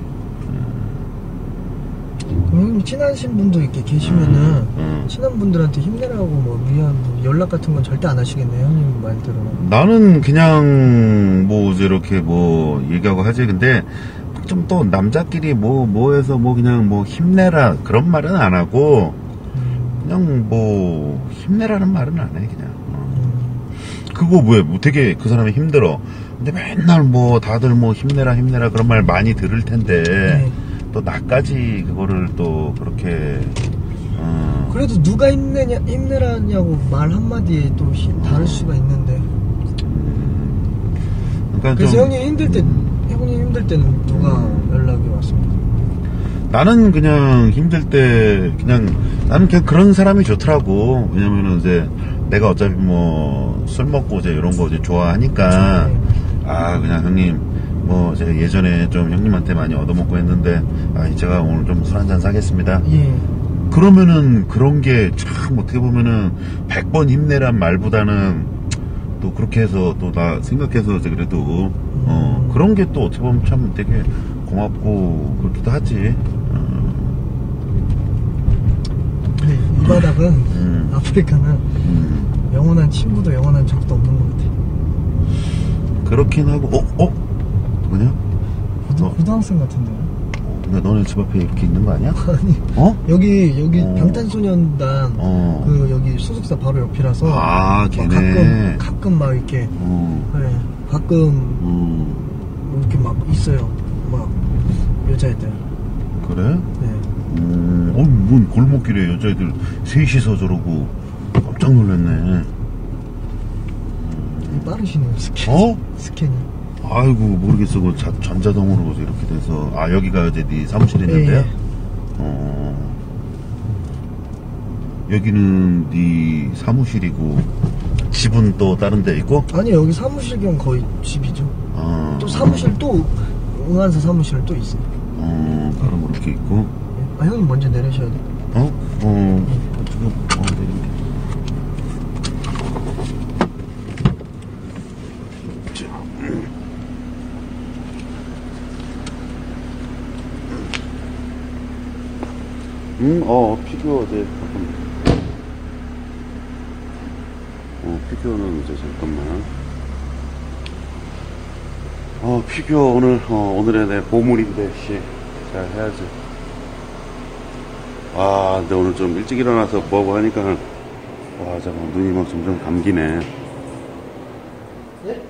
형님 친하신 분도 이렇게 계시면은 음. 친한 분들한테 힘내라고 뭐 위한 뭐 연락 같은 건 절대 안 하시겠네요 형님 말대로는 나는 그냥 뭐 이제 이렇게 뭐 얘기하고 하지 근데 좀 또 남자끼리 뭐 뭐 해서 뭐 그냥 뭐 힘내라 그런 말은 안 하고 그냥 뭐 힘내라는 말은 안 해 그냥 어. 그거 왜 뭐 되게 그 사람이 힘들어 근데 맨날 뭐 다들 뭐 힘내라 힘내라 그런 말 많이 들을 텐데 네. 또 나까지 그거를 또 그렇게 어, 그래도 누가 힘내냐 힘내라냐고 말 한마디에 또 히- 다를 수가 있는데 그러니까 그래서 좀- 형님 힘들 때 형님 힘들 때는 누가 연락이 왔습니다 나는 그냥 힘들 때 그냥 나는 그냥 그런 사람이 좋더라고. 왜냐면은 이제 내가 어차피 뭐 술 먹고 이제 이런 거 이제 좋아하니까 아 그냥 형님 뭐 제가 예전에 좀 형님한테 많이 얻어먹고 했는데 아 제가 오늘 좀 술 한잔 사겠습니다. 예 그러면은 그런 게 참 어떻게 보면은 100번 힘내란 말보다는 또 그렇게 해서 또 나 생각해서 이제 그래도 어 그런 게 또 어떻게 보면 참 되게 고맙고 그렇기도 하지. 어. 근데 이 바닥은 음. 아프리카는 음, 영원한 친구도 영원한 적도 없는 것 같아 그렇긴 하고, 어? 어? 뭐냐? 고등, 어. 고등학생 같은데 근데 너네 집 앞에 이렇게 있는 거 아니야? 아니 어? 여기 여기 어. 방탄소년단 어. 그 여기 소속사 바로 옆이라서 아, 막 걔네. 가끔 가끔 막 이렇게 어, 네, 가끔 음, 뭐 이렇게 막 있어요 막 여자애들 그래? 네. 음, 어, 뭔 골목길에 여자애들 셋이서 저러고 깜짝 놀랐네. 빠르시네요 스캔 어? 스캔이 아이고, 모르겠어. 그 자- 전자동으로 이렇게 돼서. 아, 여기가 이제 네 사무실 있는데요? 예, 예. 어. 여기는 네 사무실이고, 집은 또 다른 데 있고? 아니 여기 사무실 겸 거의 집이죠 어. 또 사무실 또 응한사 사무실 또 있어요 어, 바로 이렇게 있고. 아 형님 먼저 내리셔야 돼 어? 어, 지금, 어, 네. 자, 음. 음, 어, 피규어, 네, 잠깐만. 어, 피규어는 이제 잠깐만. 어, 피규어 오늘, 어, 오늘의 내 보물인데, 씨. 잘 해야지. 아, 근데 오늘 좀 일찍 일어나서 뭐하고 하니까 와, 잠깐 눈이 막 점점 감기네. 예?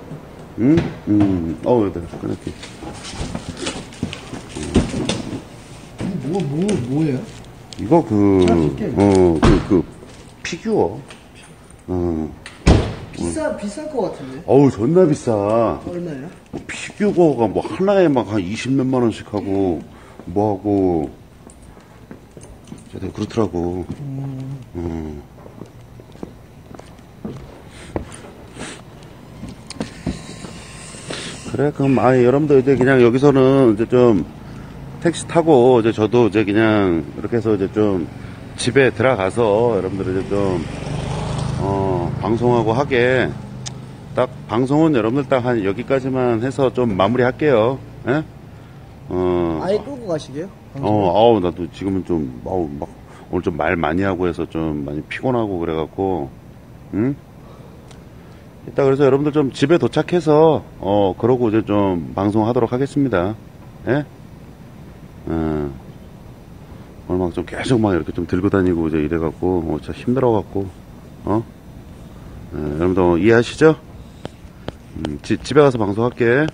응? 음, 어, 내가 끊을게. 뭐, 뭐, 뭐예요? 이거 그, 잘 줄게. 어, 그, 그, 피규어. 어. 비싸, 비쌀 것 같은데. 어우, 존나 비싸. 얼마예요? 피규어가 뭐 하나에 막 한 20몇만 원씩 하고, 뭐 하고, 진짜 그렇더라고. 음. 그래, 그럼, 아, 여러분들 이제 그냥 여기서는 이제 좀 택시 타고 이제 저도 이제 그냥 이렇게 해서 이제 좀 집에 들어가서 여러분들 이제 좀, 어, 방송하고 하게 딱 방송은 여러분들 딱 한 여기까지만 해서 좀 마무리할게요. 예? 어, 아예 끌고 가시게요? 어, 아우 나도 지금은 좀 아우 막 오늘 좀 말 많이 하고 해서 좀 많이 피곤하고 그래갖고, 응? 이따 그래서 여러분들 좀 집에 도착해서 어 그러고 이제 좀 방송하도록 하겠습니다. 예? 어, 오늘 막 좀 계속 막 이렇게 좀 들고 다니고 이제 이래갖고 어, 진짜 힘들어갖고 어? 예, 여러분들 이해하시죠? 음, 지- 집에 가서 방송할게.